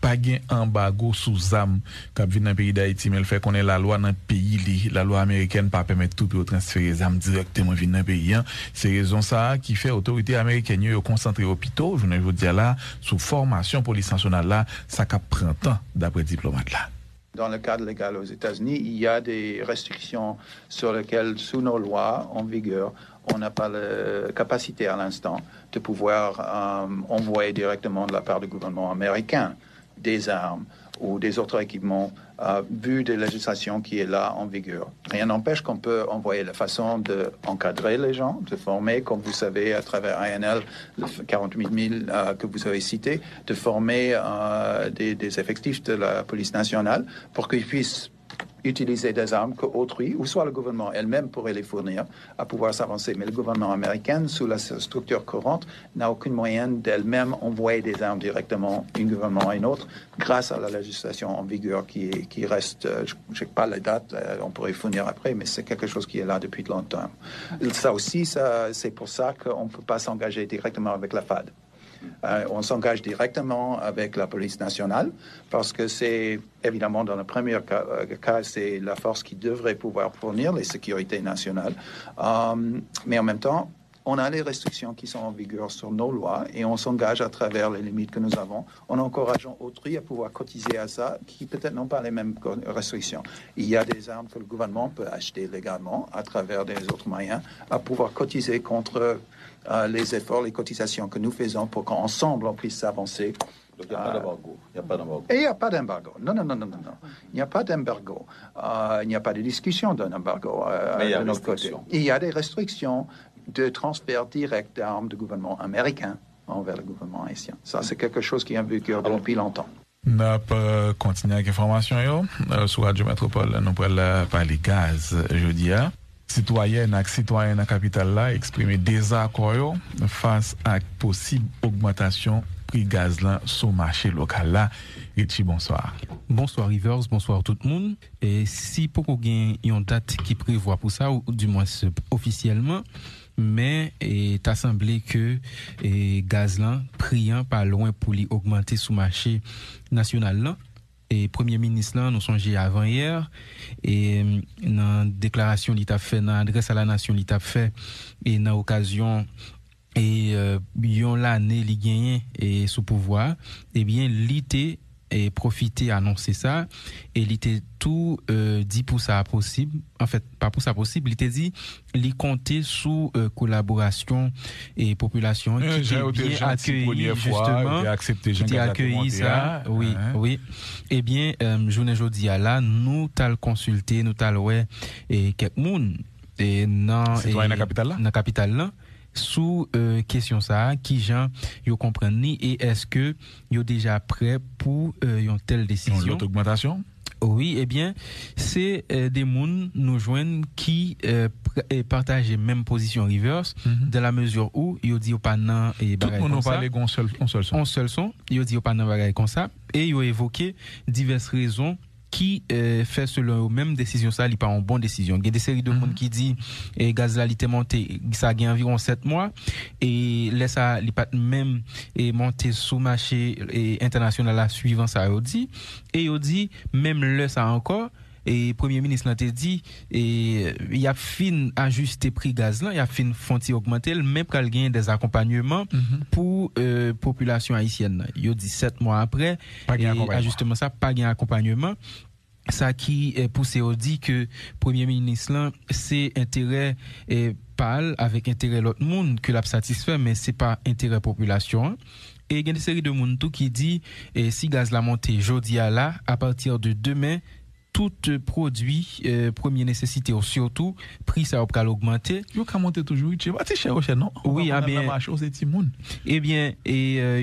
Speaker 8: pas gain embargo sous armes qui vient dans le pays d'Haïti, mais il fait qu'on est la loi dans le pays, la loi américaine pas permettre tout pour transférer les armes directement dans le pays. Hein. C'est raison ça qui fait autorité américaine de concentrer hôpitaux, je ne dire là, sous formation police nationale là, ça prend temps d'après diplomate là.
Speaker 19: Dans le cadre légal aux États-Unis, il y a des restrictions sur lesquelles, sous nos lois en vigueur, on n'a pas la capacité à l'instant de pouvoir euh, envoyer directement de la part du gouvernement américain des armes ou des autres équipements vu des législations qui est là en vigueur. Rien n'empêche qu'on peut envoyer la façon d'encadrer les gens, de former, comme vous savez, à travers INL, le 48 000 euh, que vous avez cité, de former euh, des, des, effectifs de la police nationale pour qu'ils puissent utiliser des armes qu'autrui, ou soit le gouvernement elle-même pourrait les fournir, à pouvoir s'avancer. Mais le gouvernement américain, sous la structure courante, n'a aucun moyen d'elle-même envoyer des armes directement d'un gouvernement à un autre, grâce à la législation en vigueur qui, qui reste, euh, je ne sais pas les dates, euh, on pourrait fournir après, mais c'est quelque chose qui est là depuis longtemps. Ça aussi, c'est pour ça qu'on ne peut pas s'engager directement avec la FAD. Euh, on s'engage directement avec la police nationale parce que c'est évidemment dans le premier cas, euh, c'est la force qui devrait pouvoir fournir les sécurités nationales. Euh, mais en même temps, on a les restrictions qui sont en vigueur sur nos lois et on s'engage à travers les limites que nous avons en encourageant autrui à pouvoir cotiser à ça qui peut-être n'ont pas les mêmes restrictions. Il y a des armes que le gouvernement peut acheter légalement à travers des autres moyens à pouvoir cotiser contre euh, les efforts, les cotisations que nous faisons pour qu'ensemble on puisse avancer Donc il n'y a pas d'embargo. Et il n'y a pas d'embargo. Non, non, non, non, non. Il n'y a pas d'embargo. Euh, il n'y a pas de discussion d'un embargo euh,
Speaker 18: Mais il y a
Speaker 19: de notre côté. Il y a des restrictions de transfert direct d'armes du gouvernement américain envers le gouvernement haïtien. Ça, c'est quelque chose qui est en vigueur depuis longtemps.
Speaker 8: Nap euh, kontine ak informasyon yo, euh, sou Radio Metropole nou prel pali gaz jodi. Citoyen ak citoyen ak kapital la eksprime dezakor yo fas ak posib augmentasyon pri gaz sou mache lokal la. Ritchie, bonsoir.
Speaker 12: Bonsoir Rivers, bonsoir tout moun. Et si poko gen yon date ki prevoa pou sa, ou du moins ofisyeleman, men et asemble ke gaz lan priyan pa loin pou li augmente sou mache nasyonal lan. Et premier ministre lan nou sonje avan yer et nan deklarasyon li tap fe, nan adres a la nasyon li tap fe et nan okasyon et yon la ne li genyen sou pouvoi, et bien li te et profiter annoncer ça. Et il était tout euh, dit pour ça possible en fait pas pour ça possible il était dit il comptait sous euh, collaboration et population qui était bien accueilli justement.
Speaker 8: et accepté
Speaker 12: qui accueilli ça. oui
Speaker 8: hein?
Speaker 12: oui. Et eh bien journée jeudi à là nous t'al consulté nous t'al ouais et quelques monde et dans
Speaker 8: la capitale là?
Speaker 12: dans capitale là sou euh, kesyon sa, ki jan yo kompren ni, e eske yo deja pre pou euh, yon tel desisyon.
Speaker 8: Yon lot augmentation?
Speaker 12: Oui, ebyen, se de moun nou jwen ki partaje menm posisyon reverse, de la mezur ou yo di yo pa nan bagay kon sa.
Speaker 8: Tout moun nou pale kon sel son.
Speaker 12: On sel son, yo di yo pa nan bagay kon sa, e yo evoke divers rezon ki fè selon ou mèm desisyon sa li pa an bon desisyon. Gen de seri de moun ki di gaz la li te monte sa gen environ 7 mwa e lè sa li pat mèm monte sou mache internasyon la suivant sa yo di e yo di mèm lè sa ankor e premier ministre lan te di y ap fin ajuste pri gaz lan, y ap fin fonti augmente mèm kal gen des akompanyement pou populasyon haisyen nan. Yo di 7 mwa apre ajusteman sa, pa gen akompanyement sa ki pousse ou di ke premier ministre lan se intere pal avek intere lot moun ke lap satisfe men se pa intere populasyon e gen de seri de moun tou ki di si gaz la monte jodi a la a partir de demen tout prodwi premier nesesite ou siotou pri sa op kal augmente
Speaker 8: yo ka monte toujou itche bati chè ou chè non
Speaker 12: oui a bien e bien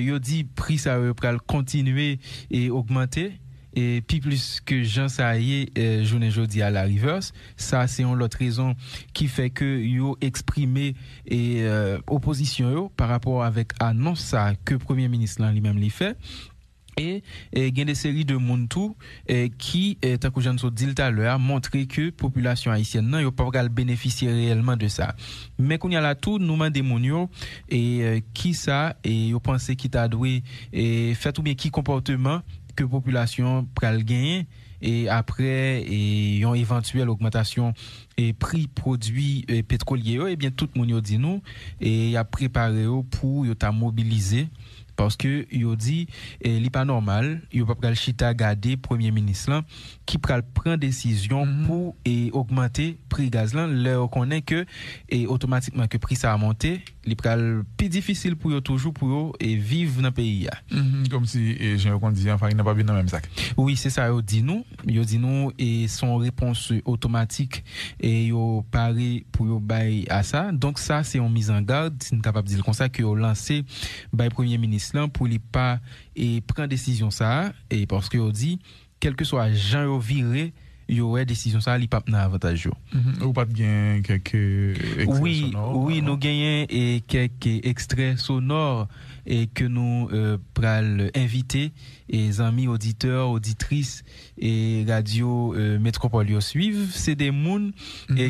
Speaker 12: yo di pri sa op kal kontinue e augmente et puis plus que Jean Saillé euh, journée jeudi à la reverse ça c'est une autre raison qui fait que yo exprimé et euh, opposition yo par rapport avec annonce ça que premier ministre lui-même lui fait et il y a des séries de monde qui tant que j'en dit tout à l'heure montrer que population haïtienne yo pas bénéficier réellement de ça mais qu'on y a là tout nous demandons et qui ça et yo qui t'a doué et fait ou bien qui comportement ke populasyon pral genyen e apre e yon eventuel augmentation e pri prodwi e, petrolye yo, ebyen tout moun yo di nou e ya prepare yo pou yo ta mobilize yo paske yo di li pa normal yo pa pral chita gade premier ministre lan ki pral pren desisyon pou e augmente pri gaz lan. Le yo konen ke e otomatikman ke pri sa a monte li pral pi difisil pou yo toujou pou yo e vive nan peyi ya.
Speaker 8: Kom si jen yo kon diyan fari nan pa bin nan menm sak
Speaker 12: oui se sa yo di nou. Yo di nou e son repons otomatik e yo pare pou yo bay a sa donk sa se yon mizan gard si nou kapap di l kon sa ki yo lanse bay premier ministre lan pou li pa e pren desisyon sa e porske yo di kelke so a jan yo vire yo wè desisyon sa li pap nan avantaj yo.
Speaker 8: Ou pat gen kek ekstrem sonor?
Speaker 12: Oui, nou genyen kek ekstrem sonor e ke nou pral invite e zami auditeur, auditris e radio metropol yo suiv. Se de moun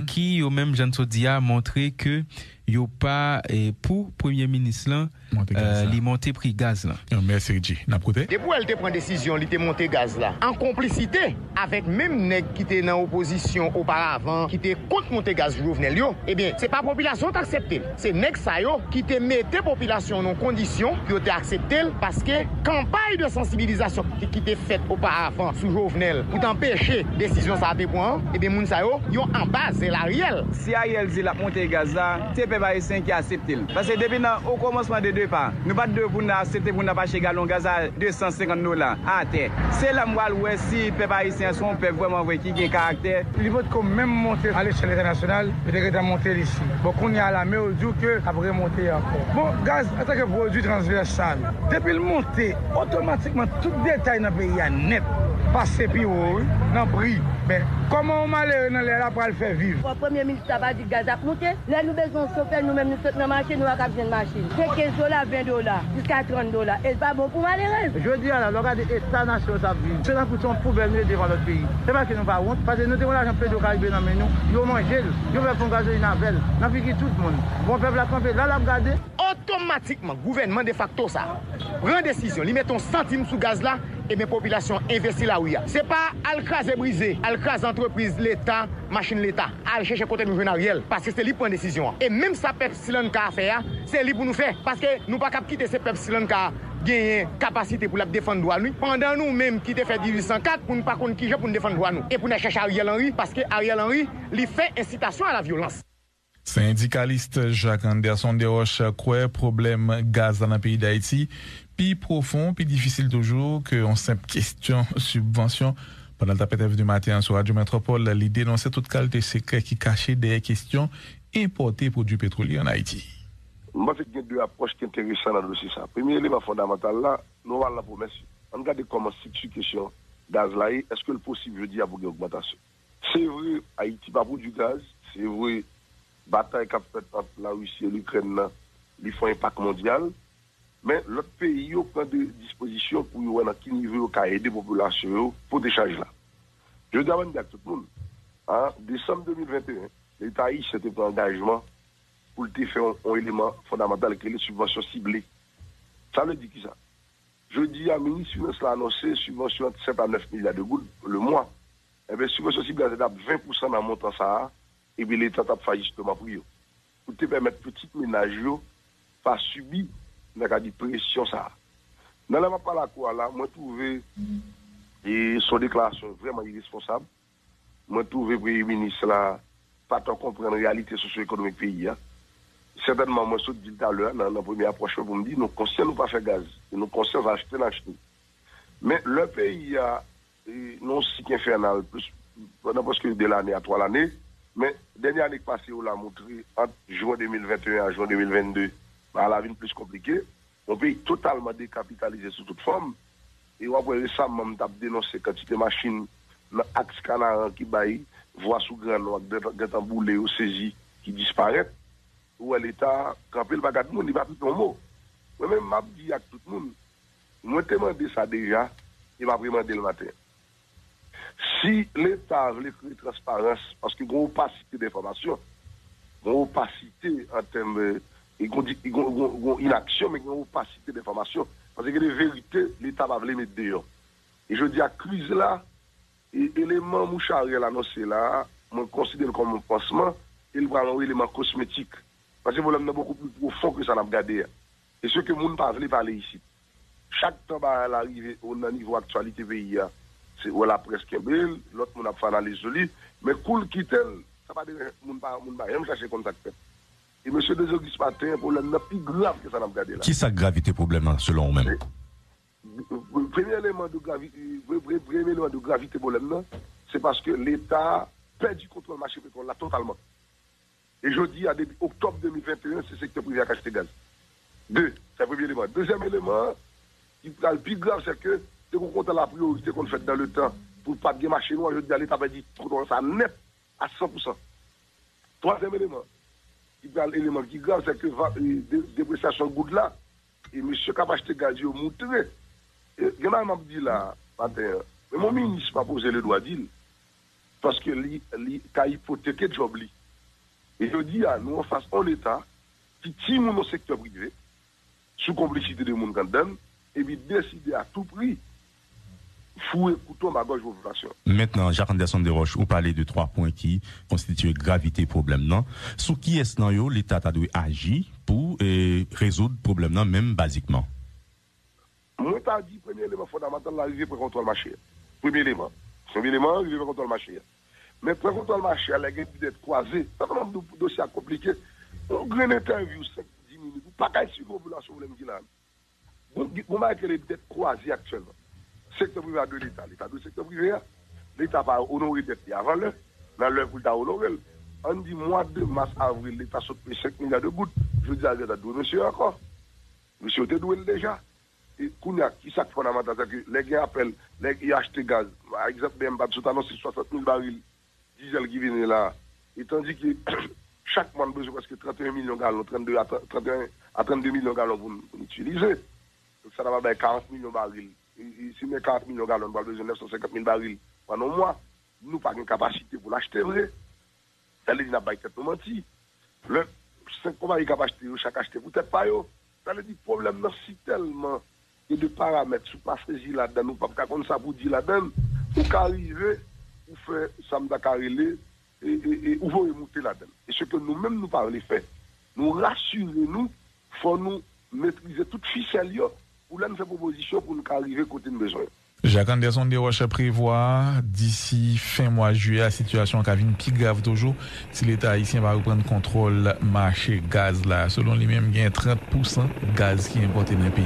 Speaker 12: ki yo menm jan so diya montre ke yo pa e, pou Premier Ministre lan euh, li monte pri gaz lan.
Speaker 8: Non, Mersi Riji, nan prote?
Speaker 20: Depou el te pren desisyon li te monte gaz lan, an komplicite avek mem nek ki te nan oposisyon oparavan, ki te kont monte gaz jouvnel yo, eh ebyen, se pa populasyon te akseptel. Se nek sayo ki te mette populasyon nan kondisyon ki yo te akseptel paske kampay de sensibilizasyon ki, ki te fet oparavan sou jouvnel pou t'empeshe desisyon sa te pon, ebyen moun sayo yo an base la riel.
Speaker 21: Si a yel di la monte gaz lan, te pe ba esen ki asepte l. Pase depi nan o komonsman de depan, nou bat de pou nan asepte pou nan pa che galon gaz a 250 dolan a te. Se la mwal wè si pe ba esen son pe vwèman wè ki gen karakter.
Speaker 22: Li vot kon mèm monte alè chè l'internasyonal, pe de gèta monte l'isi. Bon kon y a la mè ou djou ke apre monte ankon. Bon gaz, atake prodjou transversal. Depi l monte, otomatikman tout nan pe y a net. pase pi ou, nan pri. Ben, koman ou malere nan lè la pral fè viv?
Speaker 23: Po bon, premier ministre ba di gaz ap moutè, lè nou bezon sope, nou mèm nou sot nan manche, nou ak ap jen manche. Fè 15 dola, 20 dola, jiska 30 dola. E pa bon pou malere?
Speaker 22: Je di ala, lò gade etat nasyon sa vin. Se nan pouton pou bèmne devan lòt peyi. Se pa ke nou pa wont, pase nou te wala jan pedo karibè nan men nou, yo manjel, yo vè kon gazo yon vel, nan fiki tout moun. Bon pep la kampè, lal ap gade.
Speaker 20: Otomatikman, gouvenman de facto sa, pren desisyon, li metton centime sou gaz la, e men populasyon investi la ou ya. Se pa al kaze brize, al kaze entreprise l'Etat, machin l'Etat, al chèche kote nou jenariel, paske se li pren desisyon. E menm sa pep silon ka a fe ya, se li pou nou fe, paske nou pa kap kite se pep silon ka genye kapasite pou la defan doan nou. Pendan nou menm kite fe 1804, pou nou pa kon kije pou nou defan doan nou. E pou nou chèche Ariel Henry, paske Ariel Henry li fe incitasyon a la violans.
Speaker 8: Syndikaliste Jacques Anderson Desroches kwe problem gaz dan an peyi d'Haïti pi profon, pi difisil toujou ke on semp kestyon subvensyon. Pendant tapet ev du matin sou Radio Metropole, li denonse tout kalte sekre ki kache deye kestyon importe pou du petroli an Haïti.
Speaker 24: Mwa fek gen dwe aproche ki enteresan nan dosi sa. Premye eleman fondamental la, nou wala pou mesi. An gade koman siksyu kestyon gaz la e, eske l posib je di a bouge augmentation? Se vre Haïti pa pou du gaz, se vre batay kap pet ap la Russie et l'Ukraine li fon impak mondial men lot peyi yo pren de disposisyon pou yo wè nan ki nivè yo ka ede populasyon yo pou la je davan di ak tout moun Desem 2021 l'Etat yi se te pre engajman pou lte fè an eleman fondamental ke le subvensyon siblé sa le di ki sa je di a meni subvensyon anonsè subvensyon 7 a 9 milyard de goul le mwa ebe subvensyon siblé a zedap 20% nan montan sa a ebe l'Etat ap fayi jistman pou yo. Pou te pèmèt petit menaj yo pa subi nan ka di presyon sa. Nan la ma pala kwa la, mwen touve e son deklarasyon vreman irresponsab. Mwen touve pre-ministre la patan kompren realite sosyo-ekonomik peyi ya. Sètenman mwen sot di talè nan premi aprochman pou mdi, nou konsyen nou pa fè gaz. Nou konsyen va achete nan chete. Men le peyi ya non si ken fènal nan poske de l'anè a 3 l'anè Men, denye anek pase ou la moutri an juan 2021 an juan 2022, an la vin plus komplike, on peyi totalman dekapitalize sou tout form, e wapwe resam mam tap denonse katite machin nan aks kanaran ki bayi, vwa sou gran wak detan boule ou sezi ki disparet, ou el eta kapel bagat moun, di batit ton mou. Mwen men map di ak tout moun, mwen teman de sa deja, e map preman de l maten. Si l'Etat vle kre transparans, paske goun ou pasite d'informasyon, goun ou pasite en tem, yon inaksyon, men yon opasite de formasyon. Pase gen de verite, l'Etat va vle met deyon. E je di a kriz la, e eleman mouchare la nosè la, mwen konsidere kon mwen pansman, el bran wè eleman kosmetik. Pase mwen lèm nan beaucoup plus profond ke sa nan gade ya. E se ke moun pa vle pale isi. Chak tan ba l'arive, ou nan nivou aktualite ve ya, se wè la preske bel, lot moun ap fana le soli, men koul ki tel, sa pa de moun ba, moun ba, yon chache kontak pep. Monsye de Zogis Paten, pou lè nan pi grav ke sa nan gade la.
Speaker 10: Ki sa gravite problem nan, selon ou men?
Speaker 24: Premye eleman de gravite problem nan, se paske l'Etat pedi kontrol machi petrol la totalman. E jodi, a debi oktob 2021, se sekte privi ak achete gaz. De, sa premye eleman. Dezem eleman, ki pral pi grav se ke se kon konta la priorite kon fète dan le tan pou pat gen machin nou, je di alè tabè di kontrol sa net a 100%. Troazèm eleman, ki pral eleman ki grav, se ke e, depresasyon goud la, e mèche kap achete gadi yo moutre. E, Genal map di la, pater, mè mou minis pa pose le doa dil, paske li, li, ka hipoteke job li. E yo di ya, nou an fase an l'Etat, ki ti moun an sektor privé, sou kompleksite de moun kandem, e bi deside a tout pri, fou ekoutou ma goj vopulasyon.
Speaker 10: Mètenan, Jacques Anderson Desroches, ou pale de 3 points ki konstituye gravite problem nan, sou ki es nan yo l'Etat a dwe agi pou rezoud problem nan mèm bazikman?
Speaker 24: Mwen ta di premye eleman fondamental la rive pre-kontrol machè. Premye eleman. Premye eleman, rive pre-kontrol machè. Mè pre-kontrol machè, la gen pi det kwaze, sa konan dosya komplike, On gren interview 5-10 minutes. Ou pa kay si populasyon vle mdi lan. Bon ma eke le det kwazi Sektor privé de l'Etat. L'Etat de sektor privé a. L'Etat pa onore det y avan lè. Nan lè pou l'Etat onore lè. An di mwa de mas avril l'Etat sot pe 5 milyard de gout. Je di a gè da dou monsye akor. Monsye ote dou el deja. E kounyak, ki sak fondamental, lè gen apel, lè gen y achete gaz. A eksept ben mbap, sot anonsi 60 000 baril dizel ki vine la. Etan di ki chak man bezou paske 31 milyon galon, 32 a 32 milyon galon pou n'utilize. Sa nan va bè 40 milyon baril. Si mè 40 milyon galon, nou val bezou 950 000 baril panon mwa. Nou pa gen kapasite pou l'achete vre. Sa lè di nan bay ket nou manti. Le, 5 koma y kapasite yo, chak achete pou tèt pa yo. Sa lè di problem nan si telman et de paramètres sou pa sezi la den ou pa kakon sa pou di la den ou ka arrive ou fe samda karele ou vo emoute la den et se ke nou men nou parle fe nou rassure nou fò nou metrize bezoy
Speaker 8: Jacques Anderson de Roche prévoit d'ici fin mois juillet la situation Kavin pi grave toujours si l'État haïtien va reprendre contrôle marché gaz là. Selon lui-même, il y a 30% gaz qui est importé dans le pays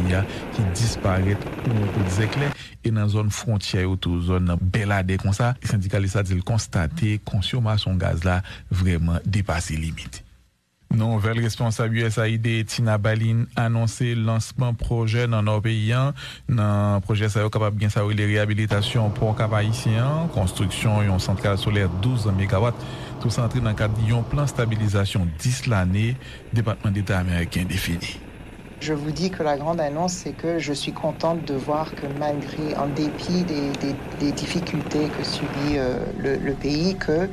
Speaker 8: qui disparaît ou des éclairs et dans zone frontière autour zone belade comme ça. Les syndicalistes le constater consommation gaz là vraiment dépassé limite. Nouvel responsable USAID Tina Balin anonse lansman proje nan nou peyyan nan proje sa yo kapab gen sa ou li rehabilitasyon pou kapayisyen konstruksyon yon sentral soler 12 MW tout sentri nan kat yon plan stabilizasyon 10 l ane Departement d'Etat Ameriken defini.
Speaker 25: Je vous dis que la grande annonce, c'est que je suis contente de voir que malgré, en dépit des, difficultés que subit euh, le, le, pays, que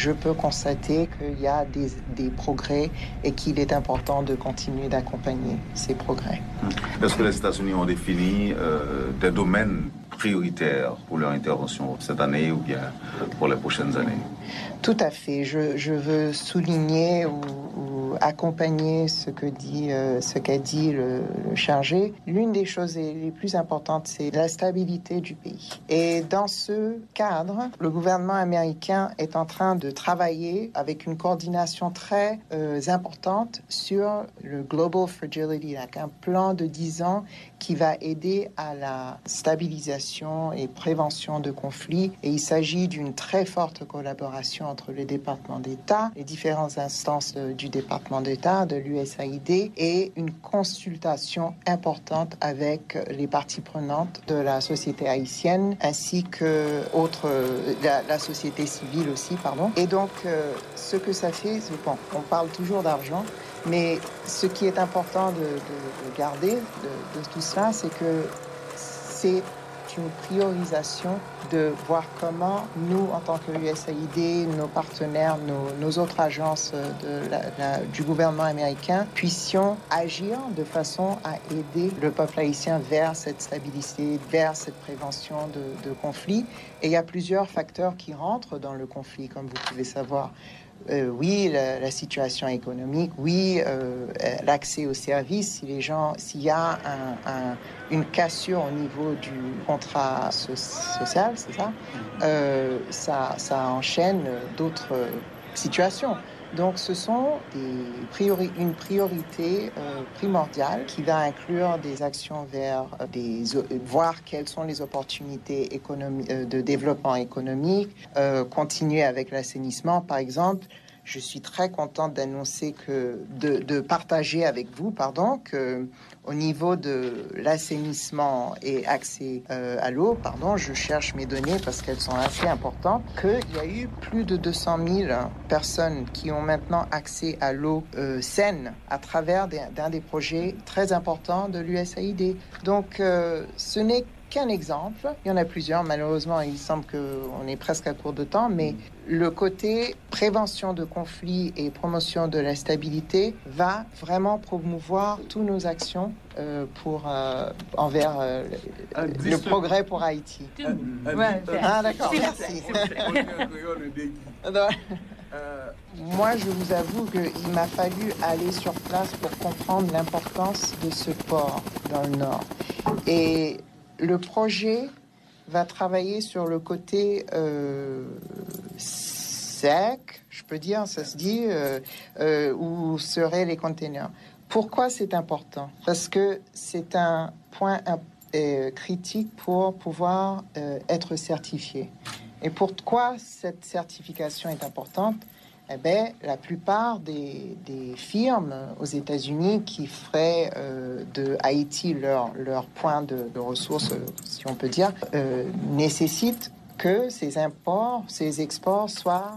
Speaker 25: je peux constater qu'il y a des, des progrès et qu'il est important de continuer d'accompagner ces progrès.
Speaker 15: Est-ce que les États-Unis ont défini euh, des domaines prioritaires pour leur intervention cette année ou bien pour les prochaines années?
Speaker 25: Tout à fait. Je, veux souligner ou, accompagner ce que dit euh, ce qu'a dit le, le chargé. L'une des choses les plus importantes, c'est la stabilité du pays. Et dans ce cadre, le gouvernement américain est en train de travailler avec une coordination très euh, importante sur le Global Fragility Act, un plan de 10 ans qui va aider à la stabilisation et prévention de conflits. Et il s'agit d'une très forte collaboration entre les départements d'État, les différentes instances du département d'État, de l'USAID et une consultation importante avec les parties prenantes de la société haïtienne ainsi que autres, la, la société civile aussi, pardon. Et donc, euh, ce que ça fait, bon, on parle toujours d'argent, mais ce qui est important de, de, de garder de, de, tout cela, c'est que c'est une priorisation de voir comment nous, en tant que USAID, nos partenaires, nos, autres agences la, du gouvernement américain, puissions agir de façon à aider le peuple haïtien vers cette stabilité, vers cette prévention de, de conflits. Et il y a plusieurs facteurs qui rentrent dans le conflit, comme vous pouvez savoir. Euh, oui, la, la, situation économique, oui, euh, l'accès aux services, si les gens, s'il y a un, un, une cassure au niveau du contrat so social, c'est ça, euh, ça, ça enchaîne d'autres situations. Donc, ce sont des priori une priorité euh, primordiale qui va inclure des actions vers des voir quelles sont les opportunités économiques de développement économique, euh, continuer avec l'assainissement, par exemple. Je suis très contente d'annoncer que de, de, partager avec vous, pardon, que au niveau de l'assainissement et accès euh, à l'eau, pardon, je cherche mes données parce qu'elles sont assez importantes, qu'il y a eu plus de 200 000 personnes qui ont maintenant accès à l'eau euh, saine à travers d'un des projets très importants de l'USAID. Donc, euh, ce n'est qu'un exemple. Il y en a plusieurs. Malheureusement, il semble qu'on est presque à court de temps, mais le côté prévention de conflits et promotion de la stabilité va vraiment promouvoir toutes nos actions euh, pour, euh, envers euh, le, progrès pour Haïti. Ouais. Ah, d'accord, merci. Moi, je vous avoue qu'il m'a fallu aller sur place pour comprendre l'importance de ce port dans le Nord. Et le projet va travailler sur le côté euh, ZEC, je peux dire, ça se dit, où seraient les containers. Pourquoi c'est important? Parce que c'est un point critique pour pouvoir être certifié. Et pourquoi cette certification est importante? Eh bien, la plupart des, firmes aux États-Unis qui feraient euh, de Haïti leur, point de, ressources, si on peut dire, euh, nécessitent que ces imports, ces exports soient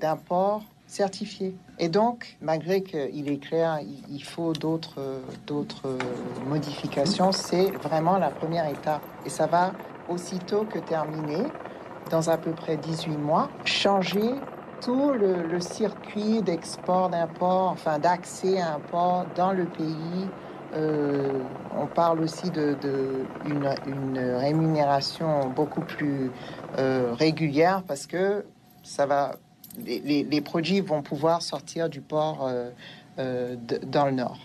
Speaker 25: d'imports certifiés. Et donc, malgré qu'il est clair, il, faut d'autres modifications, c'est vraiment la première étape. Et ça va aussitôt que terminer, dans à peu près 18 mois, changer le, circuit d'export, d'import, enfin d'accès à un port dans le pays. Euh, on parle aussi de, une, rémunération beaucoup plus euh, régulière parce que ça va, les, produits vont pouvoir sortir du port euh, dans le nord.